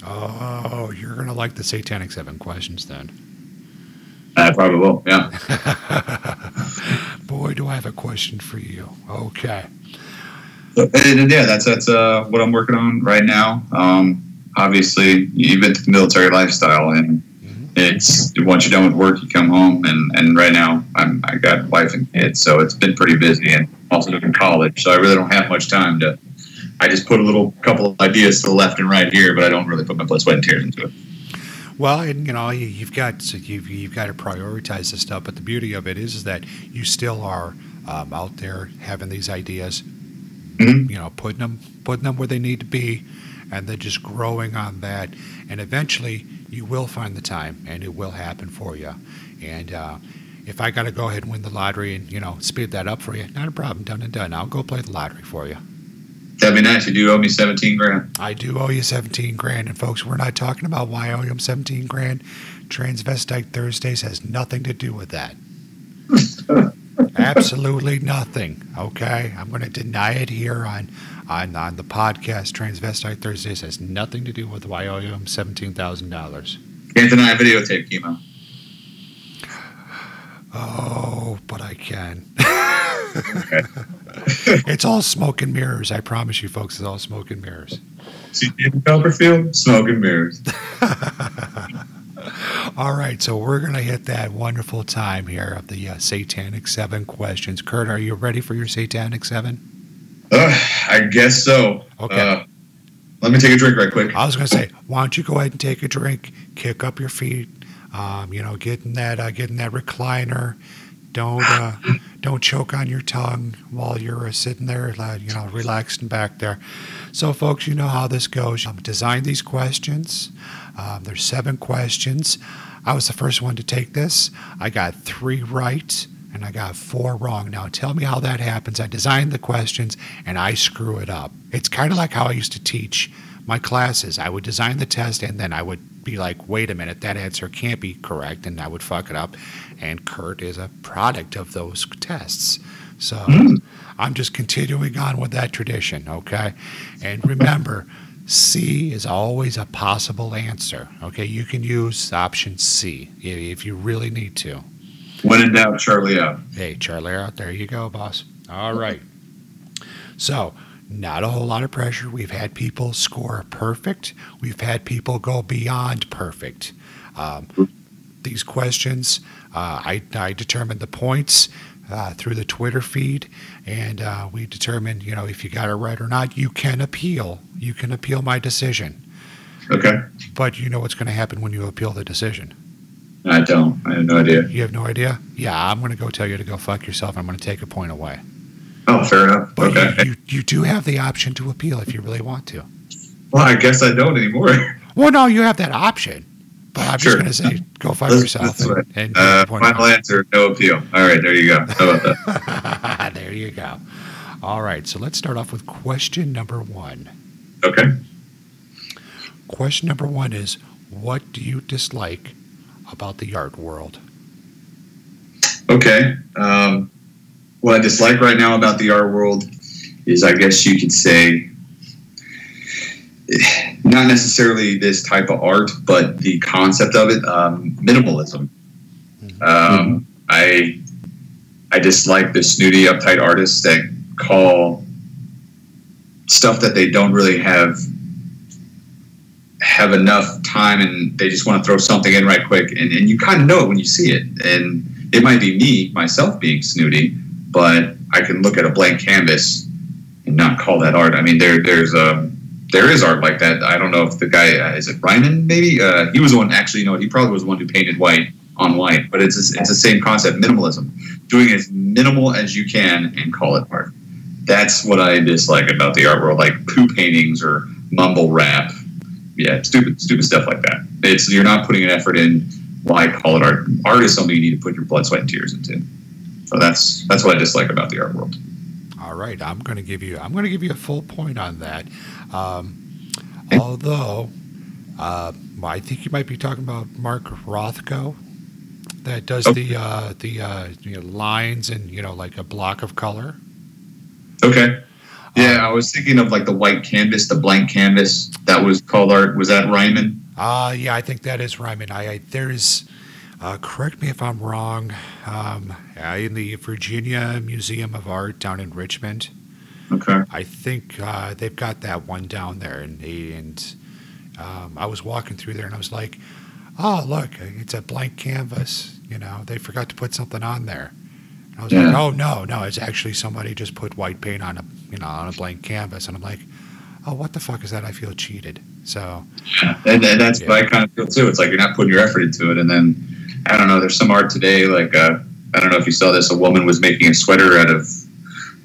Oh, you're gonna like the Satanic Seven questions then. I probably will. Yeah. Boy, do I have a question for you. Okay. and, yeah, that's that's uh, what I'm working on right now. Um, obviously, you've been to the military lifestyle, and it's once you're done with work, you come home, and and right now I'm I got wife and kids, so it's been pretty busy, and also doing college, so I really don't have much time to. I just put a little couple of ideas to the left and right here, but I don't really put my blood, sweat, and tears into it. Well, and you know, you, you've got so you've you've got to prioritize this stuff. But the beauty of it is, is that you still are um, out there having these ideas. Mhm. You know, putting them putting them where they need to be, and then just growing on that. And eventually, you will find the time, and it will happen for you. And uh, if I got to go ahead and win the lottery, and you know, speed that up for you, not a problem. Done and done. I'll go play the lottery for you. That'd be nice. You do owe me seventeen grand. I do owe you 17 grand. And folks, we're not talking about why I owe you 17 grand. Transvestite Thursdays has nothing to do with that. Absolutely nothing. Okay. I'm going to deny it here on, on, on the podcast. Transvestite Thursdays has nothing to do with why I owe you $17,000. Can't deny a videotape, chemo. Oh, but I can. It's all smoke and mirrors. I promise you, folks, it's all smoke and mirrors. See David Copperfield, smoke and mirrors. All right, so we're going to hit that wonderful time here of the uh, Satanic Seven questions. Curt, are you ready for your Satanic Seven? Uh, I guess so. Okay. Uh, let me take a drink right quick. I was going to say, why don't you go ahead and take a drink, kick up your feet, um, you know, getting that, uh, get in that recliner. Don't, uh, don't choke on your tongue while you're uh, sitting there, uh, you know, relaxing back there. So, folks, you know how this goes. I've designed these questions. Um, there's seven questions. I was the first one to take this. I got three right and I got four wrong. Now, tell me how that happens. I designed the questions and I screw it up. It's kind of like how I used to teach my classes. I would design the test and then I would be like, wait a minute, that answer can't be correct. And I would fuck it up. And Curt is a product of those tests. So hmm. I'm just continuing on with that tradition, okay? And remember, C is always a possible answer, okay? You can use option C if you really need to. When in doubt, Charlie out. Hey, Charlie, out there you go, boss. All right. So, not a whole lot of pressure. We've had people score perfect. We've had people go beyond perfect. Um, these questions, uh, I, I determined the points uh, through the Twitter feed, and uh, we determined, you know, if you got it right or not. You can appeal. You can appeal my decision, Okay. but you know what's going to happen when you appeal the decision. I don't. I have no idea. You have no idea? Yeah, I'm going to go tell you to go fuck yourself. I'm going to take a point away. Oh, fair enough. But Okay. you, you, you do have the option to appeal if you really want to. Well, I guess I don't anymore. Well, no, you have that option. But I'm Sure. just going to say, go find yourself. let's and, and Uh, final answer, no appeal. All right, there you go. How about that? there you go. All right, so let's start off with question number one. Okay. Question number one is What do you dislike about the art world? Okay. Um, what I dislike right now about the art world is, I guess you could say, not necessarily this type of art, but the concept of it, um, minimalism. Um, I I dislike the snooty, uptight artists that call stuff that they don't really have have enough time and they just want to throw something in right quick. And, and you kind of know it when you see it. And it might be me myself being snooty but i can look at a blank canvas and not call that art i mean there there's a there is art like that i don't know if the guy uh, is it ryman maybe uh, he was the one actually you know he probably was the one who painted white on white but it's it's the same concept minimalism doing as minimal as you can and call it art that's what I dislike about the art world, like poo paintings or mumble rap. Yeah, stupid, stupid stuff like that. It's you're not putting an effort in. Why call it art? Art is something you need to put your blood, sweat, and tears into. So that's that's what I dislike about the art world. All right, I'm going to give you I'm going to give you a full point on that. Um, although uh, I think you might be talking about Mark Rothko that does Oh. the uh, the uh, you know, lines and you know like a block of color. Okay. Yeah, I was thinking of like the white canvas, the blank canvas that was called art. Was that Ryman? Uh, yeah, I think that is Ryman. I, I there's, uh, correct me if I'm wrong, um, in the Virginia Museum of Art down in Richmond, Okay. I think uh, they've got that one down there, and and um, I was walking through there, and I was like, oh look, it's a blank canvas. You know, they forgot to put something on there. And I was like, oh no, no, it's actually somebody just put white paint on a you know on a blank canvas, and I'm like, oh what the fuck is that? I feel cheated. So. Yeah. And, and that's what I kind of feel too. It's like you're not putting your effort into it. And then, I don't know, there's some art today, like, uh, I don't know if you saw this, a woman was making a sweater out of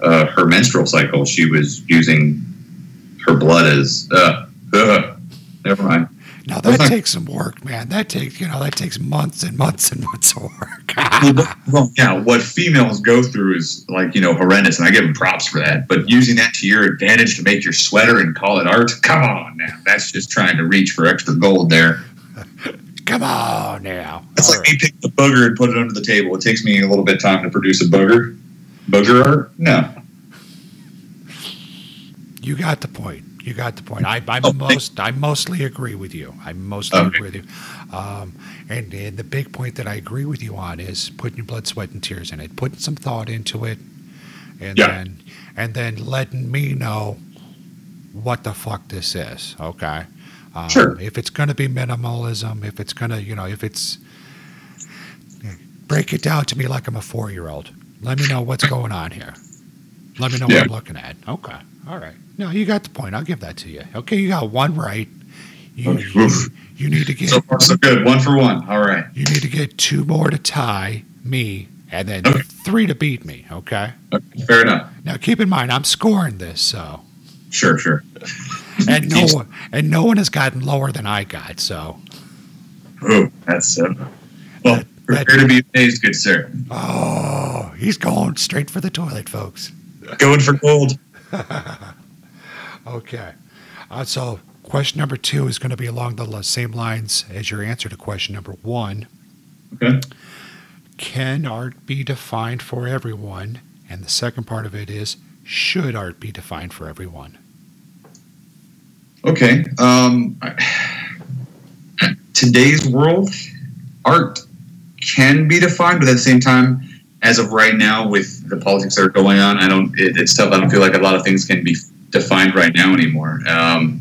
uh, her menstrual cycle. She was using her blood as, uh, uh, never mind. Now that takes some work, man. That takes you know that takes months and months and months of work. well, yeah, what females go through is like, you know, horrendous. And I give them props for that. But using that to your advantage to make your sweater and call it art, come on now. That's just trying to reach for extra gold there. Come on now. That's All like me picking a booger and put it under the table. It takes me a little bit of time to produce a booger. Booger art? No. You got the point. You got the point. I, I Oh, most I mostly agree with you. I mostly Okay. agree with you. Um, and, and the big point that I agree with you on is putting your blood, sweat, and tears in it, putting some thought into it, and Yeah. then and then letting me know what the fuck this is. Okay. Um, Sure. If it's going to be minimalism, if it's going to, you know, if it's break it down to me like I'm a four year old. Let me know what's going on here. Let me know Yeah. what I'm looking at. Okay. All right. No, you got the point. I'll give that to you. Okay, you got one right. You, Okay, you, you need to get So far, so good. One for one. All right. you need to get two more to tie me, and then Okay. three to beat me. Okay. okay. Fair enough. Now keep in mind, I'm scoring this, so Sure, sure. And no one and no one has gotten lower than I got. So Oh, that's uh, well. That- Prepare to be amazed, good sir. oh, he's going straight for the toilet, folks. Going for gold. Okay. Uh, so question number two is going to be along the same lines as your answer to question number one. Okay. Can art be defined for everyone? And the second part of it is, should art be defined for everyone? Okay. Um, today's world, art can be defined, but at the same time, as of right now, with the politics that are going on, I don't. It, it's tough. I don't feel like a lot of things can be defined right now anymore. Um,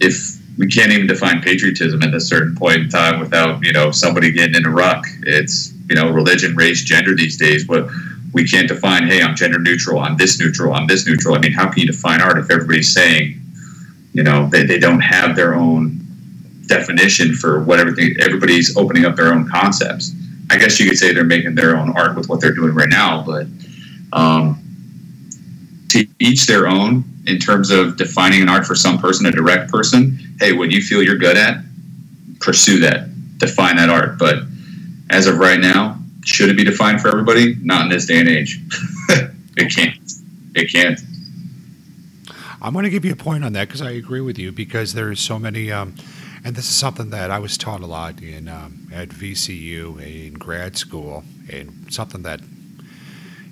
if we can't even define patriotism at a certain point in time without you know somebody getting in a ruck, it's you know religion, race, gender these days. But we can't define. Hey, I'm gender neutral. I'm this neutral. I'm this neutral. I mean, how can you define art if everybody's saying you know they, they don't have their own definition for what everything everybody's opening up their own concepts. I guess you could say they're making their own art with what they're doing right now but um, to each their own in terms of defining an art for some person a direct person hey what you feel you're good at? Pursue that. Define that art. But as of right now should it be defined for everybody? Not in this day and age. It can't. It can't I'm going to give you a point on that because I agree with you because there is so many, um, and this is something that I was taught a lot in um, at VCU in grad school, and something that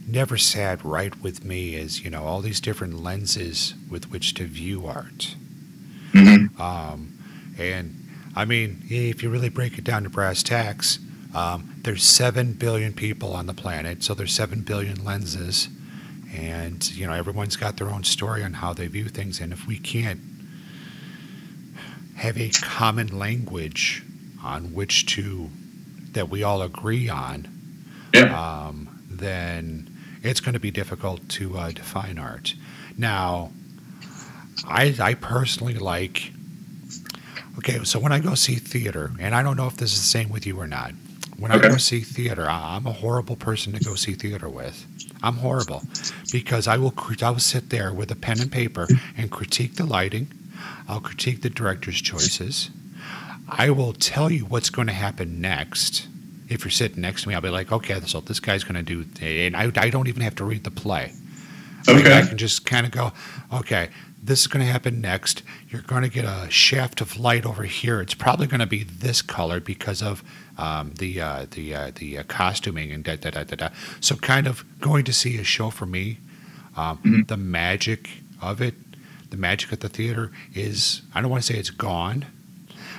never sat right with me is you know all these different lenses with which to view art. Mhm. Um, and I mean, if you really break it down to brass tacks, um, there's seven billion people on the planet, so there's seven billion lenses, and you know everyone's got their own story on how they view things. And if we can't have a common language on which to that we all agree on, Yeah. um, then it's going to be difficult to uh, define art. Now, I, I personally like. Okay, so when I go see theater, and I don't know if this is the same with you or not, When I Okay. go see theater, I- I'm a horrible person to go see theater with. I'm horrible because I will I will sit there with a pen and paper and critique the lighting. I'll critique the director's choices. I will tell you what's going to happen next. If you're sitting next to me, I'll be like, okay, so this guy's going to do, and I, I don't even have to read the play. Like, I Okay. can just kind of go, okay, this is going to happen next. You're going to get a shaft of light over here. It's probably going to be this color because of um, the uh, the uh, the uh, costuming and da da da da da. So, kind of going to see a show for me, um, Mhm. the magic of it, the magic of the theater is I don't want to say it's gone,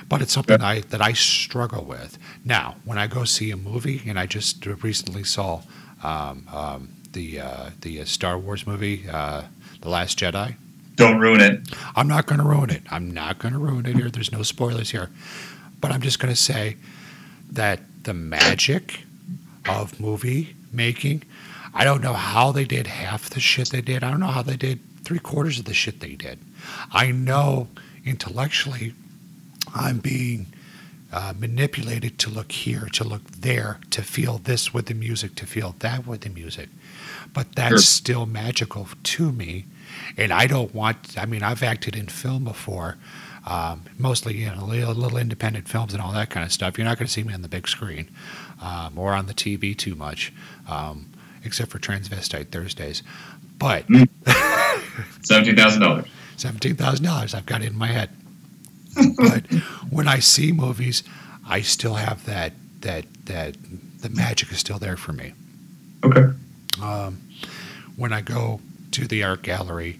but it's something I that I struggle with. Now, when I go see a movie, and I just recently saw um, um, the uh, the uh, Star Wars movie, uh, The Last Jedi. Don't ruin it. I'm not going to ruin it. I'm not going to ruin it here. There's no spoilers here. But I'm just going to say that the magic of movie making, I don't know how they did half the shit they did. I don't know how they did three quarters of the shit they did. I know intellectually I'm being uh, manipulated to look here, to look there, to feel this with the music, to feel that with the music. But that's Sure. still magical to me. And I don't want, I mean, I've acted in film before, um, mostly, you know, little, little independent films and all that kind of stuff. You're not going to see me on the big screen um, or on the TV too much, um, except for Transvestite Thursdays. But Seventeen thousand dollars. seventeen thousand dollars. I've got it in my head. but when I see movies, I still have that that that the magic is still there for me. Okay. Um, when I go to the art gallery,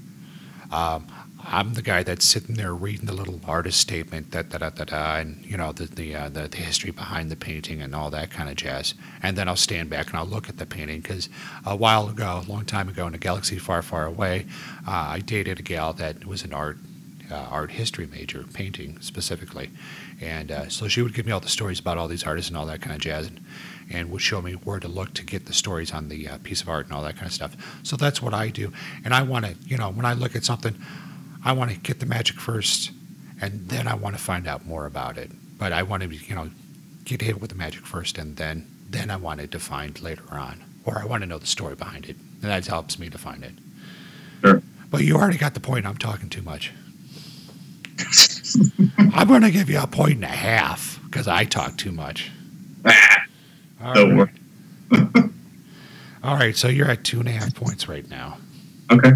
um, I'm the guy that's sitting there reading the little artist statement, da da da da da, and you know the the, uh, the the history behind the painting and all that kind of jazz. And then I'll stand back and I'll look at the painting because a while ago, a long time ago, in a galaxy far, far away, uh, I dated a gal that was an art uh, art history major, painting specifically, and uh, so she would give me all the stories about all these artists and all that kind of jazz. And, and would show me where to look to get the stories on the uh, piece of art and all that kind of stuff. So that's what I do. And I want to, you know, when I look at something, I want to get the magic first, and then I want to find out more about it. But I want to, you know, get hit with the magic first, and then then I want it defined later on, or I want to know the story behind it, and that helps me define it. Sure. But you already got the point. I'm talking too much. I'm going to give you a point and a half because I talk too much. Ah, All Don't right. worry. All right, so you're at two and a half points right now. Okay.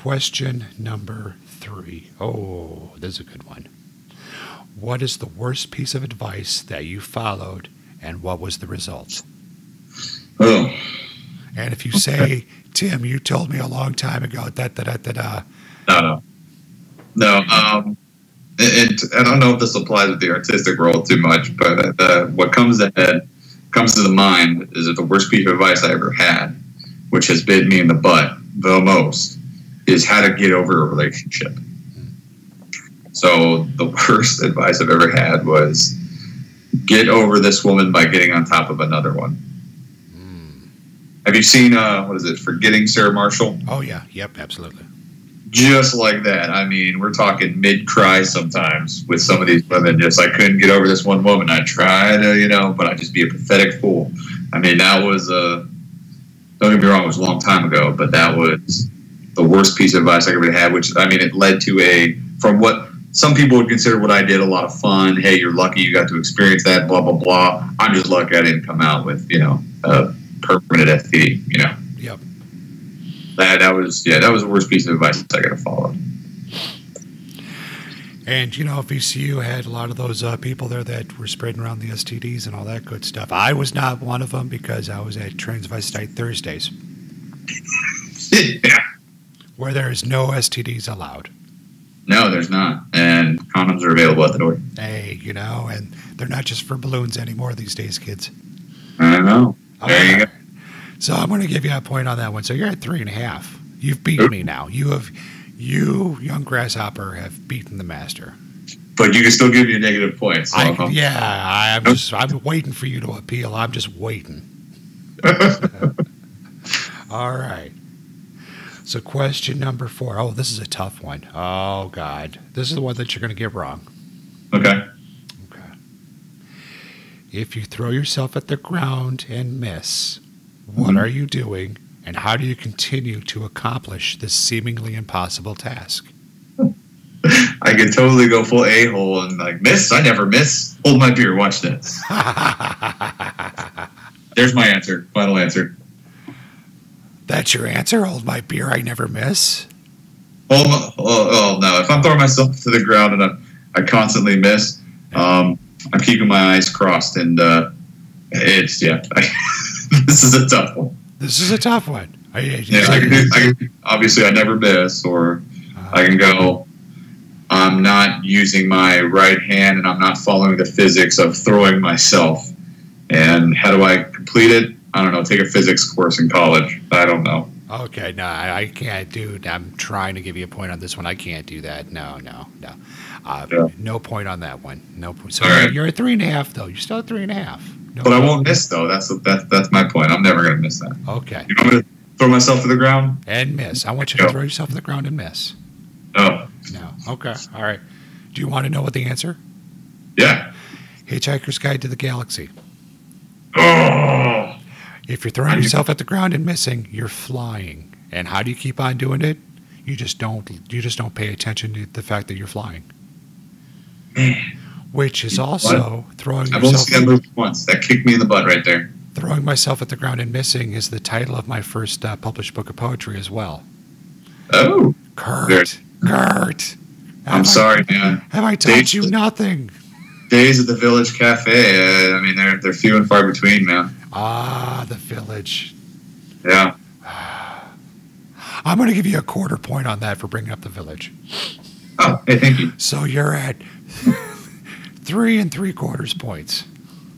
Question number three. Oh, this is a good one. What is the worst piece of advice that you followed, and what was the result? Oh, And if you say, Tim, you told me a long time ago, da da da da da. no, no, no. Um, I don't know if this applies with the artistic world too much, but uh, what comes ahead comes to the mind is that the worst piece of advice I ever had, which has bit me in the butt the most, is how to get over a relationship. So the worst advice I've ever had was get over this woman by getting on top of another one. Hmm. Have you seen uh, what is it? Forgetting Sarah Marshall. Oh, yeah. Yep, absolutely. just like that. I mean, we're talking mid cry sometimes with some of these women. Just I couldn't get over this one woman. I tried, to, you know, but I'd just be a pathetic fool. I mean, that was uh, don't get me wrong, it was a long time ago, but that was the worst piece of advice I ever had. Which I mean, it led to a from what some people would consider what I did a lot of fun. Hey, you're lucky you got to experience that. Blah blah blah. I'm just lucky I didn't come out with you know a permanent FD. You know Yep. that that was yeah that was the worst piece of advice I got to follow. And, you know, VCU had a lot of those uh, people there that were spreading around the STDs and all that good stuff. I was not one of them because I was at Transvestite Thursdays, yeah. Where there is no STDs allowed. No, there's not. And condoms are available at the door. Hey, you know, and they're not just for balloons anymore these days, kids. I know. There you go. So I'm going to give you a point on that one. So you're at three and a half. You've beaten me now. You have, you, young grasshopper, have beaten the master. But you can still give me a negative point. So I, I'm- yeah, I'm just, I'm waiting for you to appeal. I'm just waiting. All right. So question number four. Oh, this is a tough one. Oh God, this is the one that you're going to get wrong. okay. Okay. If you throw yourself at the ground and miss, what Mhm. are you doing, and how do you continue to accomplish this seemingly impossible task? I could totally go full a hole and like miss. I never miss. Hold my beer. Watch this. There's my answer. Final answer. That's your answer? Hold my beer, I never miss. Hold my, oh, oh no! If I'm throwing myself to the ground and I, I constantly miss, um, I'm keeping my eyes crossed and uh, it's yeah. this is a tough one. This is a tough one. I, Yeah, I can do, I can, obviously I never miss, or I can go. I'm not using my right hand, and I'm not following the physics of throwing myself. And how do I complete it? I don't know. Take a physics course in college. I don't know. Okay, no, I, I can't do. I'm trying to give you a point on this one. I can't do that. No, no, no. Uh, Yeah. No point on that one. No. point. So right. you're at three and a half, though. You're still at three and a half. No But I won't miss though. That's that's that's my point. I'm never gonna miss that. Okay, You want me to throw myself to the ground? and miss. I want you to throw yourself to the ground and miss. No. No. Okay. All right. Do you want to know what the answer? Yeah. Hitchhiker's Guide to the Galaxy. Oh. If you're throwing yourself at the ground and missing, you're flying. And how do you keep on doing it? You just don't. You just don't pay attention to the fact that you're flying. Man. Which is also throwing I've only seen that movie once. That kicked me in the butt right there. Throwing myself at the ground and missing is the title of my first uh, published book of poetry as well. Oh. Curt, Curt. I'm I- sorry, man. Have I taught Dave- you nothing? Days at the Village Cafe. Uh, I mean, they're they're few and far between, man. Ah, the village. Yeah. I'm going to give you a quarter point on that for bringing up the village. Oh, hey, thank you. So you're at three and three quarters points.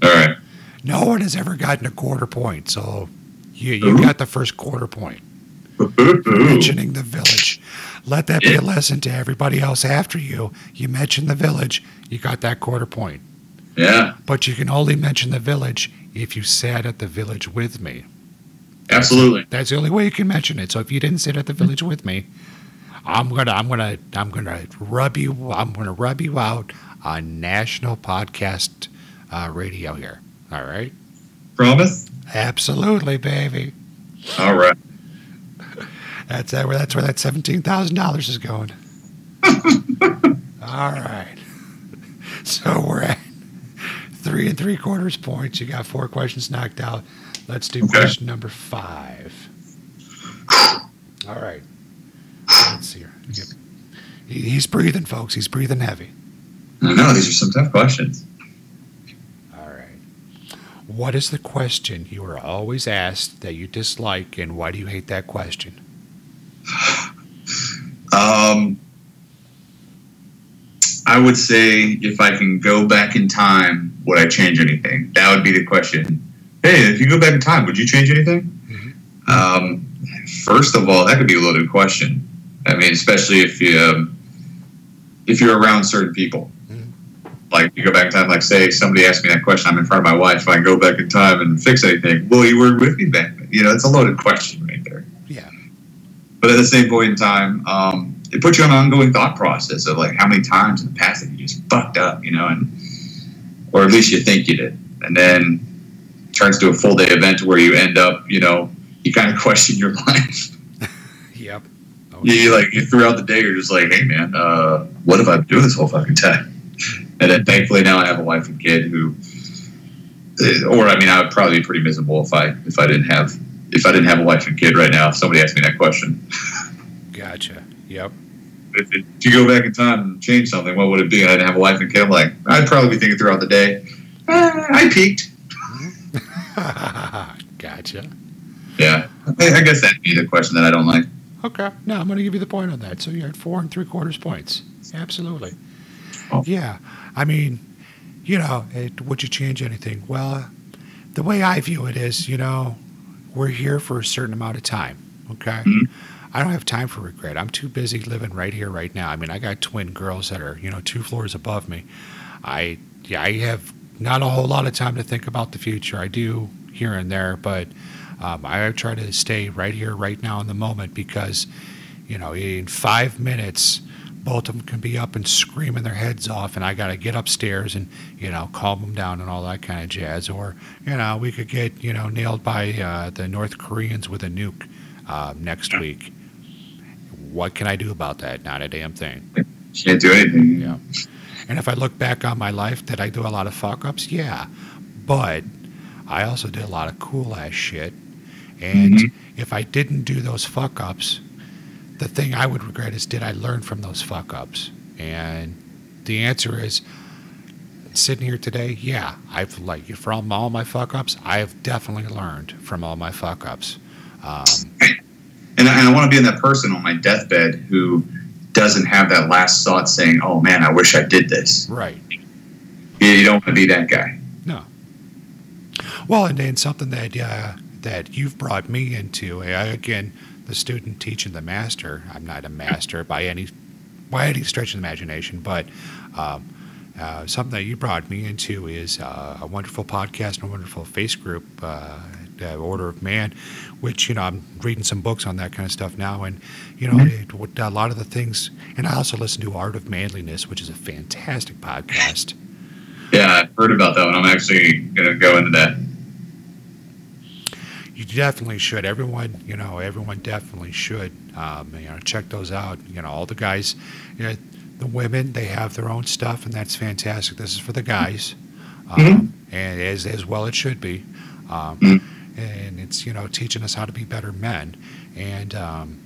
All right. No one has ever gotten a quarter point, so you, you Ooh. got the first quarter point. Ooh. Mentioning the village. Let that be a lesson to everybody else after you. You mention the village, you got that quarter point. Yeah, But you can only mention the village if you sat at the village with me. absolutely. That's the only way you can mention it. So if you didn't sit at the village with me, I'm gonna I'm gonna I'm gonna rub you I'm gonna rub you out on national podcast uh, radio here. All right. Promise. Absolutely, baby. All right. That's that, that's where that seventeen thousand dollars is going. All right. So we're at three and three quarters points. You got four questions knocked out. Let's do Okay. question number five. All right. Let's see here. Yep. He, he's breathing, folks. He's breathing heavy. I know these are some tough questions. All right. What is the question you are always asked that you dislike, and why do you hate that question? Um, I would say if I can go back in time, would I change anything? That would be the question. Hey, if you go back in time, would you change anything? Um, first of all, that could be a loaded question. I mean, especially if you um, if you're around certain people. Mhm. Like you go back in time, like say somebody asked me that question, I'm in front of my wife. If I go back in time and fix anything, well, you were with me back. then. You know, it's a loaded question right there. Yeah. But at the same point in time, um, it puts you on an ongoing thought process of like how many times in the past have you just fucked up, you know, and or at least you think you did, and then turns to a full day event where you end up, you know, you kind of question your life. Yep. you, you like you throughout the day, you're just like, hey man, uh, what have I been doing this whole fucking time? And then thankfully now I have a wife and kid who, uh, or I mean, I would probably be pretty miserable if I if I didn't have if I didn't have a wife and kid right now. If somebody asked me that question. Gotcha. Yep. if, if you go back in time and change something, what would it be? I didn't have a wife and kid. I'm like, I'd probably be thinking throughout the day, eh, I peaked. gotcha. Yeah, I, I guess that'd be the question that I don't like. Okay. No, I'm going to give you the point on that. So you're at four and three quarters points. Absolutely. Oh. Yeah. I mean, you know, it, would you change anything? Well, the way I view it is, you know, we're here for a certain amount of time. Okay. Mhm. I don't have time for regret. I'm too busy living right here, right now. I mean, I got twin girls that are, you know, two floors above me. I, yeah, I have not a whole lot of time to think about the future. I do here and there, but um, I try to stay right here, right now in the moment because, you know, in five minutes, both of them can be up and screaming their heads off, and I got to get upstairs and you know calm them down and all that kind of jazz. Or you know we could get you know nailed by uh, the North Koreans with a nuke uh, next week. What can I do about that? Not a damn thing. Can't do anything. Yeah. And if I look back on my life, did I do a lot of fuck ups? Yeah. But I also did a lot of cool ass shit. And Mhm. if I didn't do those fuck ups, the thing I would regret is did I learn from those fuck ups? And the answer is sitting here today, yeah, I've like from all my fuck ups, I have definitely learned from all my fuck ups. Um, And I, and I want to be in that person on my deathbed who doesn't have that last thought saying, "Oh man, I wish I did this." right. You, you don't want to be that guy. No. Well, and then something that uh, that you've brought me into, uh, again, the student teaching the master. I'm not a master by any by any stretch of the imagination, but um, uh, something that you brought me into is uh, a wonderful podcast and a wonderful face group, uh, Order of Man, which you know I'm reading some books on that kind of stuff now, and you know it, a lot of the things. And I also listen to Art of Manliness, which is a fantastic podcast. Yeah, I've heard about that one. I'm actually going to go into that. You definitely should. Everyone, you know, everyone definitely should. Um, you know, check those out. You know, all the guys, you know, the women, they have their own stuff, and that's fantastic. This is for the guys, um, and as as well it should be. Um, Mhm. And it's you know teaching us how to be better men, and um,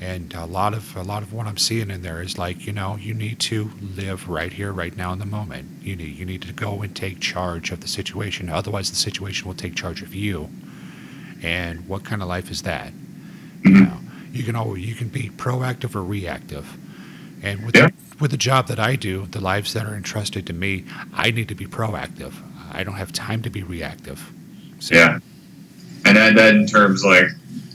and a lot of a lot of what I'm seeing in there is like you know you need to live right here, right now in the moment. You need you need to go and take charge of the situation. Otherwise, the situation will take charge of you. And what kind of life is that? You know, you can always you can be proactive or reactive. And with Yeah. the, with the job that I do, the lives that are entrusted to me, I need to be proactive. I don't have time to be reactive. So, Yeah, and that, that in terms like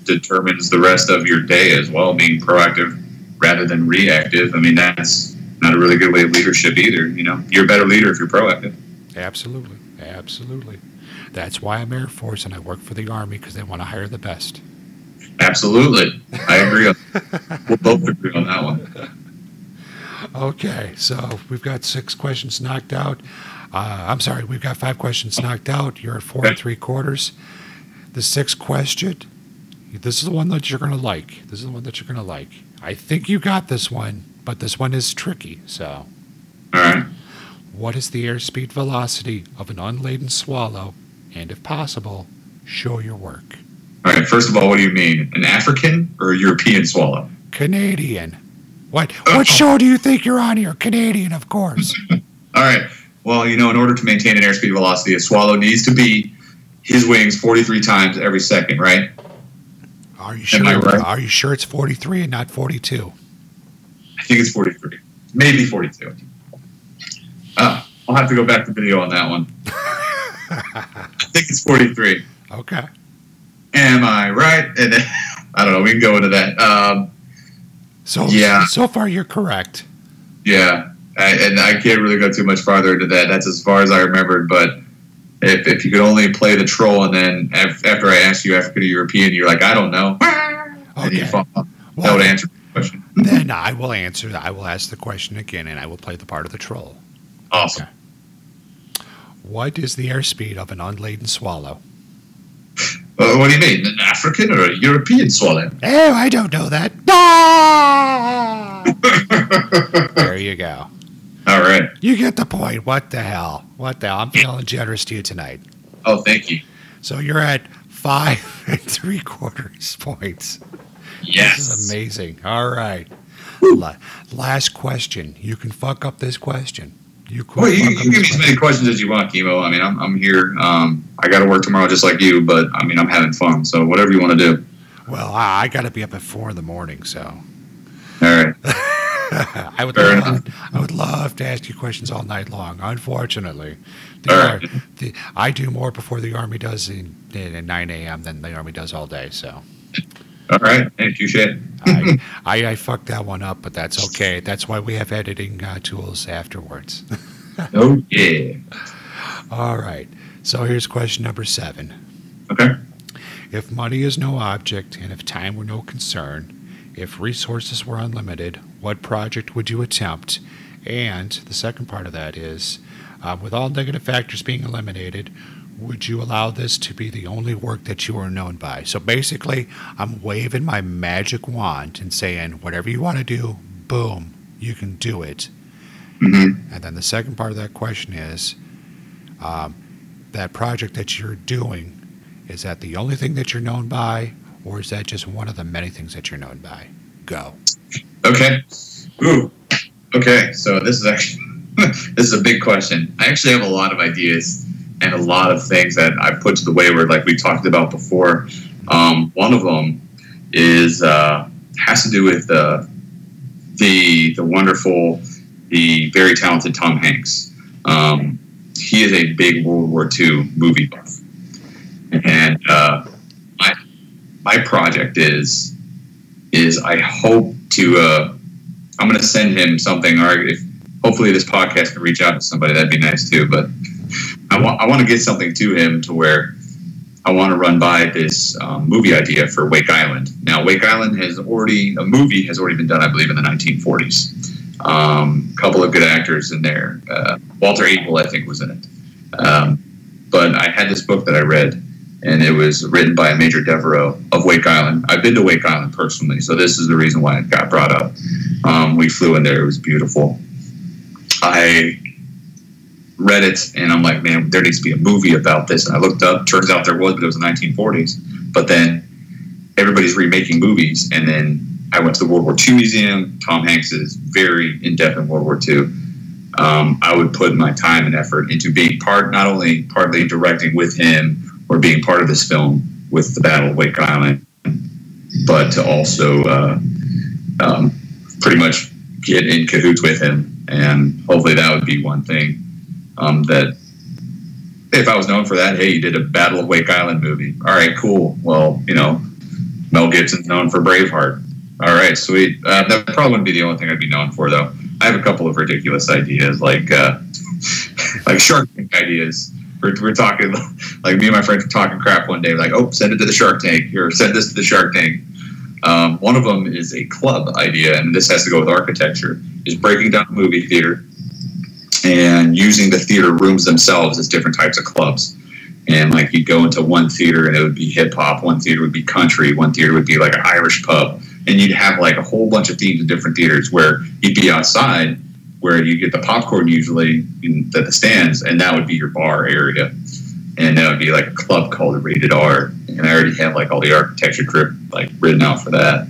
determines the rest of your day as well. Being proactive rather than reactive. I mean, that's not a really good way of leadership either. You know, you're a better leader if you're proactive. Absolutely, absolutely. That's why I'm Air Force and I work for the Army because they want to hire the best. Absolutely, I agree. on, we'll both agree on that one. Okay, so we've got six questions knocked out. Uh, I'm sorry, we've got five questions knocked out. You're at four and three quarters. The sixth question, this is the one that you're going to like. This is the one that you're going to like. I think you got this one, but this one is tricky. So, All right. what is the airspeed velocity of an unladen swallow? And if possible, show your work. All right. First of all, what do you mean? An African or a European swallow? Canadian. What oh. what show do you think you're on here? Canadian, of course. All right. Well, you know, in order to maintain an airspeed velocity, a swallow needs to beat his wings 43 times every second, right? Are you sure? Right? Are you sure it's 43 and not 42? I think it's 43, maybe 42. Uh, I'll have to go back to video on that one. I think it's 43. Okay. Am I right? And I don't know. We can go into that. Um, So Yeah. so far you're correct. yeah, I, and I can't really go too much farther into that. That's as far as I remembered. But if, if you could only play the troll, and then af- after I asked you African or European, you're like, I don't know. Okay. fall that would answer the question. then I will answer. I will ask the question again, and I will play the part of the troll. Awesome. What is the airspeed of an unladen swallow? Uh, what do you mean? An African or a European swallow? Oh, I don't know that. Ah! there you go. All right. You get the point. What the hell? What the hell? I'm feeling generous to you tonight. Oh, thank you. So you're at five and three quarters points. Yes. This is amazing. All right. La- last question. You can fuck up this question. You could Well, you, you can give me as many questions as you want, Chemo. I mean, I'm, I'm here. Um, I got to work tomorrow just like you, but I mean, I'm having fun. So whatever you want to do. Well, I, I got to be up at four in the morning, so All right. I would Fair love, I would love to ask you questions all night long. Unfortunately, the, All Ar- right. the, I do more before the army does in, in, at 9 a.m. than the army does all day. So All right. Hey, touche. I, I, I fucked that one up, but that's okay. That's why we have editing uh, tools afterwards. Oh, yeah. all right. So here's question number seven. Okay. If money is no object and if time were no concern, if resources were unlimited, what project would you attempt? And the second part of that is, uh, with all negative factors being eliminated, would you allow this to be the only work that you are known by? So basically, I'm waving my magic wand and saying, whatever you want to do, boom, you can do it. Mm-hmm. And then the second part of that question is um, that project that you're doing, is that the only thing that you're known by, or is that just one of the many things that you're known by? Go. Okay. Ooh. Okay. So this is actually this is a big question. I actually have a lot of ideas and a lot of things that I've put to the wayward, like we talked about before. Um, one of them is uh, has to do with uh, the the wonderful, the very talented Tom Hanks. Um, he is a big World War II movie buff, and uh, my project is is I hope to uh, I'm going to send him something, or if hopefully this podcast can reach out to somebody, that'd be nice too. But I want I want to get something to him to where I want to run by this um, movie idea for Wake Island. Now, Wake Island has already a movie has already been done, I believe, in the 1940s. A um, couple of good actors in there. Uh, Walter Abel, I think, was in it. Um, but I had this book that I read, and it was written by a Major Devereux of Wake Island. I've been to Wake Island personally, so this is the reason why it got brought up. Um, we flew in there; it was beautiful. I read it and I'm like, man, there needs to be a movie about this. And I looked up, turns out there was, but it was the 1940s. But then everybody's remaking movies. And then I went to the World War II Museum. Tom Hanks is very in depth in World War II. Um, I would put my time and effort into being part, not only partly directing with him or being part of this film with the Battle of Wake Island, but to also uh, um, pretty much get in cahoots with him. And hopefully that would be one thing um, that if I was known for that, hey, you did a Battle of Wake Island movie. All right, cool. Well, you know, Mel Gibson's known for Braveheart. All right, sweet. Uh, that probably wouldn't be the only thing I'd be known for, though. I have a couple of ridiculous ideas, like uh, like Shark ideas. We're, we're talking like me and my friends were talking crap one day, like, oh, send it to the Shark Tank, or send this to the Shark Tank. Um, one of them is a club idea, and this has to go with architecture. Is breaking down a movie theater and using the theater rooms themselves as different types of clubs. And like you'd go into one theater and it would be hip hop, one theater would be country, one theater would be like an Irish pub. And you'd have like a whole bunch of themes in different theaters where you'd be outside where you get the popcorn usually in the stands, and that would be your bar area. And that would be like a club called Rated R. And I already have like all the architecture drip like written out for that.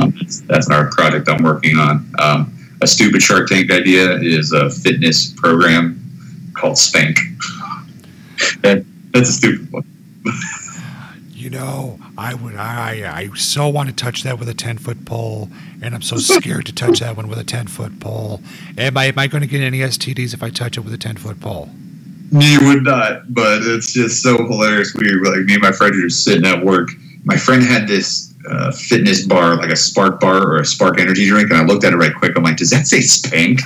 Um, that's, that's an art project I'm working on. Um, a stupid Shark Tank idea is a fitness program called Spank. that, that's a stupid one. you know, I would, I, I so want to touch that with a ten foot pole, and I'm so scared to touch that one with a ten foot pole. Am I, am I going to get any STDs if I touch it with a ten foot pole? You would not, but it's just so hilarious. We were like me and my friend were just sitting at work. My friend had this uh, fitness bar, like a Spark bar or a Spark energy drink, and I looked at it right quick. I'm like, does that say Spank?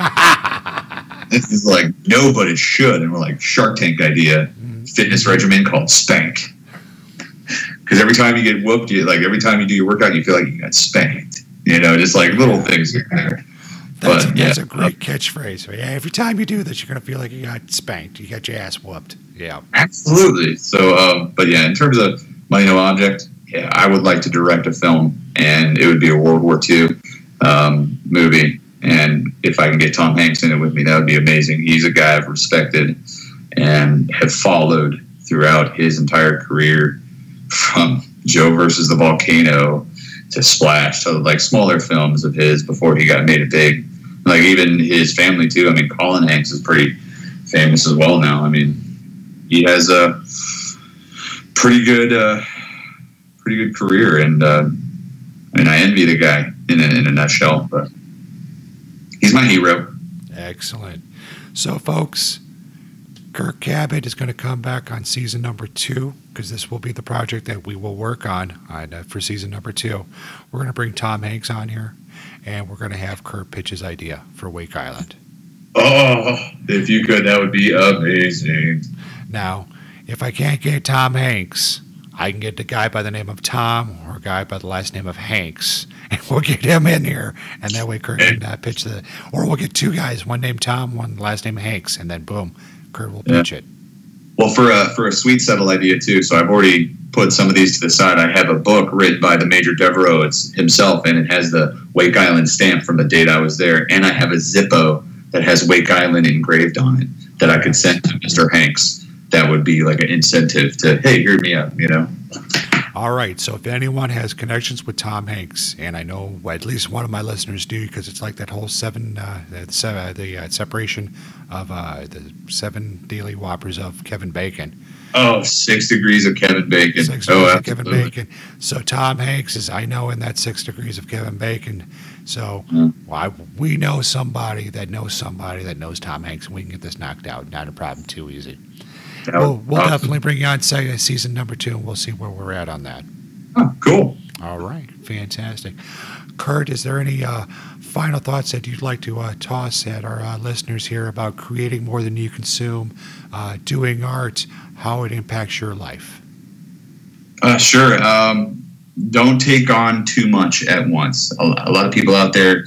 this is like, no, but it should. And we're like, Shark Tank idea, fitness regimen called Spank. Because every time you get whooped, you like every time you do your workout, you feel like you got spanked. You know, just like little things here there. That's, But, that's yeah. a great catchphrase. Yeah, every time you do this, you're going to feel like you got spanked. You got your ass whooped. Yeah. Absolutely. So, um, but yeah, in terms of money no object, yeah, I would like to direct a film, and it would be a World War II um, movie. And if I can get Tom Hanks in it with me, that would be amazing. He's a guy I've respected and have followed throughout his entire career, from Joe versus the Volcano to Splash to like smaller films of his before he got made it big. Like even his family too. I mean, Colin Hanks is pretty famous as well now. I mean, he has a pretty good, uh, pretty good career, and uh, I mean, I envy the guy in a, in a nutshell. But he's my hero. Excellent. So, folks, Curt Cabot is going to come back on season number two because this will be the project that we will work on, on uh, for season number two. We're going to bring Tom Hanks on here, and we're going to have Curt pitch his idea for Wake Island. Oh, if you could, that would be amazing. Now, if I can't get Tom Hanks I can get the guy by the name of Tom or a guy by the last name of Hanks, and we'll get him in here, and that way Curt can uh, pitch the. Or we'll get two guys, one named Tom, one last name Hanks, and then boom, Curt will pitch yeah. it. Well, for a for a sweet settle idea too. So I've already put some of these to the side. I have a book written by the Major Devereux it's himself, and it has the Wake Island stamp from the date I was there, and I have a Zippo that has Wake Island engraved on it that I could send to Mr. Hanks. That would be like an incentive to hey, hear me out, you know. All right. So if anyone has connections with Tom Hanks, and I know at least one of my listeners do, because it's like that whole seven, uh, the, the uh, separation of uh, the seven daily whoppers of Kevin Bacon. Oh, six degrees of Kevin Bacon. Six oh, degrees of Kevin Bacon. So Tom Hanks is, I know, in that six degrees of Kevin Bacon. So mm. well, I, we know somebody that knows somebody that knows Tom Hanks, and we can get this knocked out. Not a problem. Too easy. We'll, we'll awesome. definitely bring you on season number two, and we'll see where we're at on that. Oh, cool. All right. Fantastic. Curt, is there any uh, final thoughts that you'd like to uh, toss at our uh, listeners here about creating more than you consume, uh, doing art, how it impacts your life? Uh, sure. Um, don't take on too much at once. A, a lot of people out there,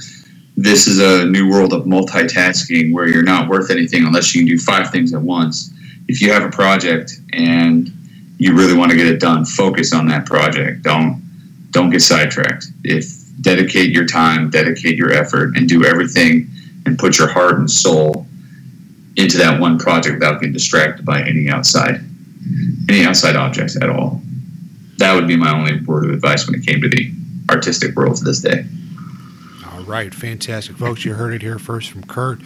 this is a new world of multitasking where you're not worth anything unless you can do five things at once. If you have a project and you really want to get it done, focus on that project. Don't don't get sidetracked. If dedicate your time, dedicate your effort, and do everything and put your heart and soul into that one project without getting distracted by any outside any outside objects at all. That would be my only word of advice when it came to the artistic world to this day. All right, fantastic, folks. You heard it here first from Curt.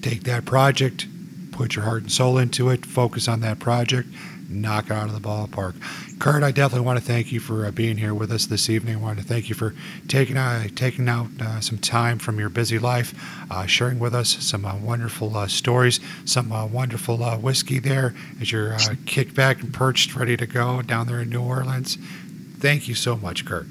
Take that project, put your heart and soul into it, focus on that project, knock it out of the ballpark. Curt, I definitely want to thank you for uh, being here with us this evening. I want to thank you for taking uh, taking out uh, some time from your busy life, uh, sharing with us some uh, wonderful uh, stories, some wonderful whiskey there as you're kicked back and perched, ready to go down there in New Orleans. Thank you so much, Curt.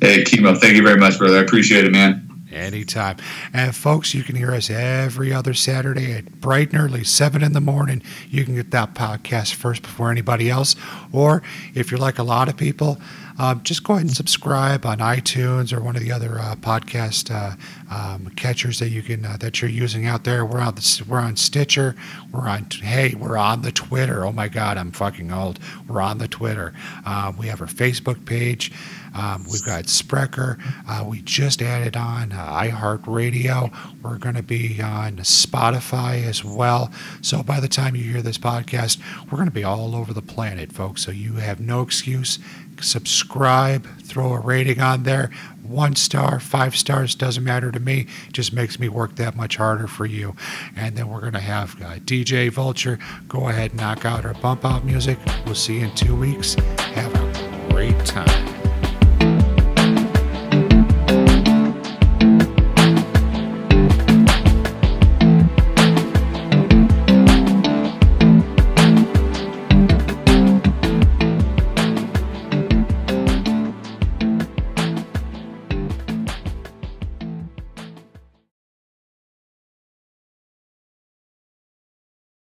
Hey, Kimo, thank you very much, brother. I appreciate it, man. Anytime. And folks, you can hear us every other Saturday at bright and early, 7 in the morning. You can get that podcast first before anybody else. Or if you're like a lot of people, um, just go ahead and subscribe on iTunes or one of the other uh, podcast uh, um, catchers that you can uh, that you're using out there. We're on the, we're on Stitcher. We're on hey we're on the Twitter. Oh my God, I'm fucking old. We're on the Twitter. Uh, we have our Facebook page. Um, we've got Spreaker. Uh, we just added on uh, iHeartRadio. We're going to be on Spotify as well. So by the time you hear this podcast, we're going to be all over the planet, folks. So you have no excuse. Subscribe, throw a rating on there. One star, five stars, doesn't matter to me. Just makes me work that much harder for you. And then we're going to have uh, DJ Vulture go ahead knock out our bump out music. We'll see you in two weeks. Have a great time.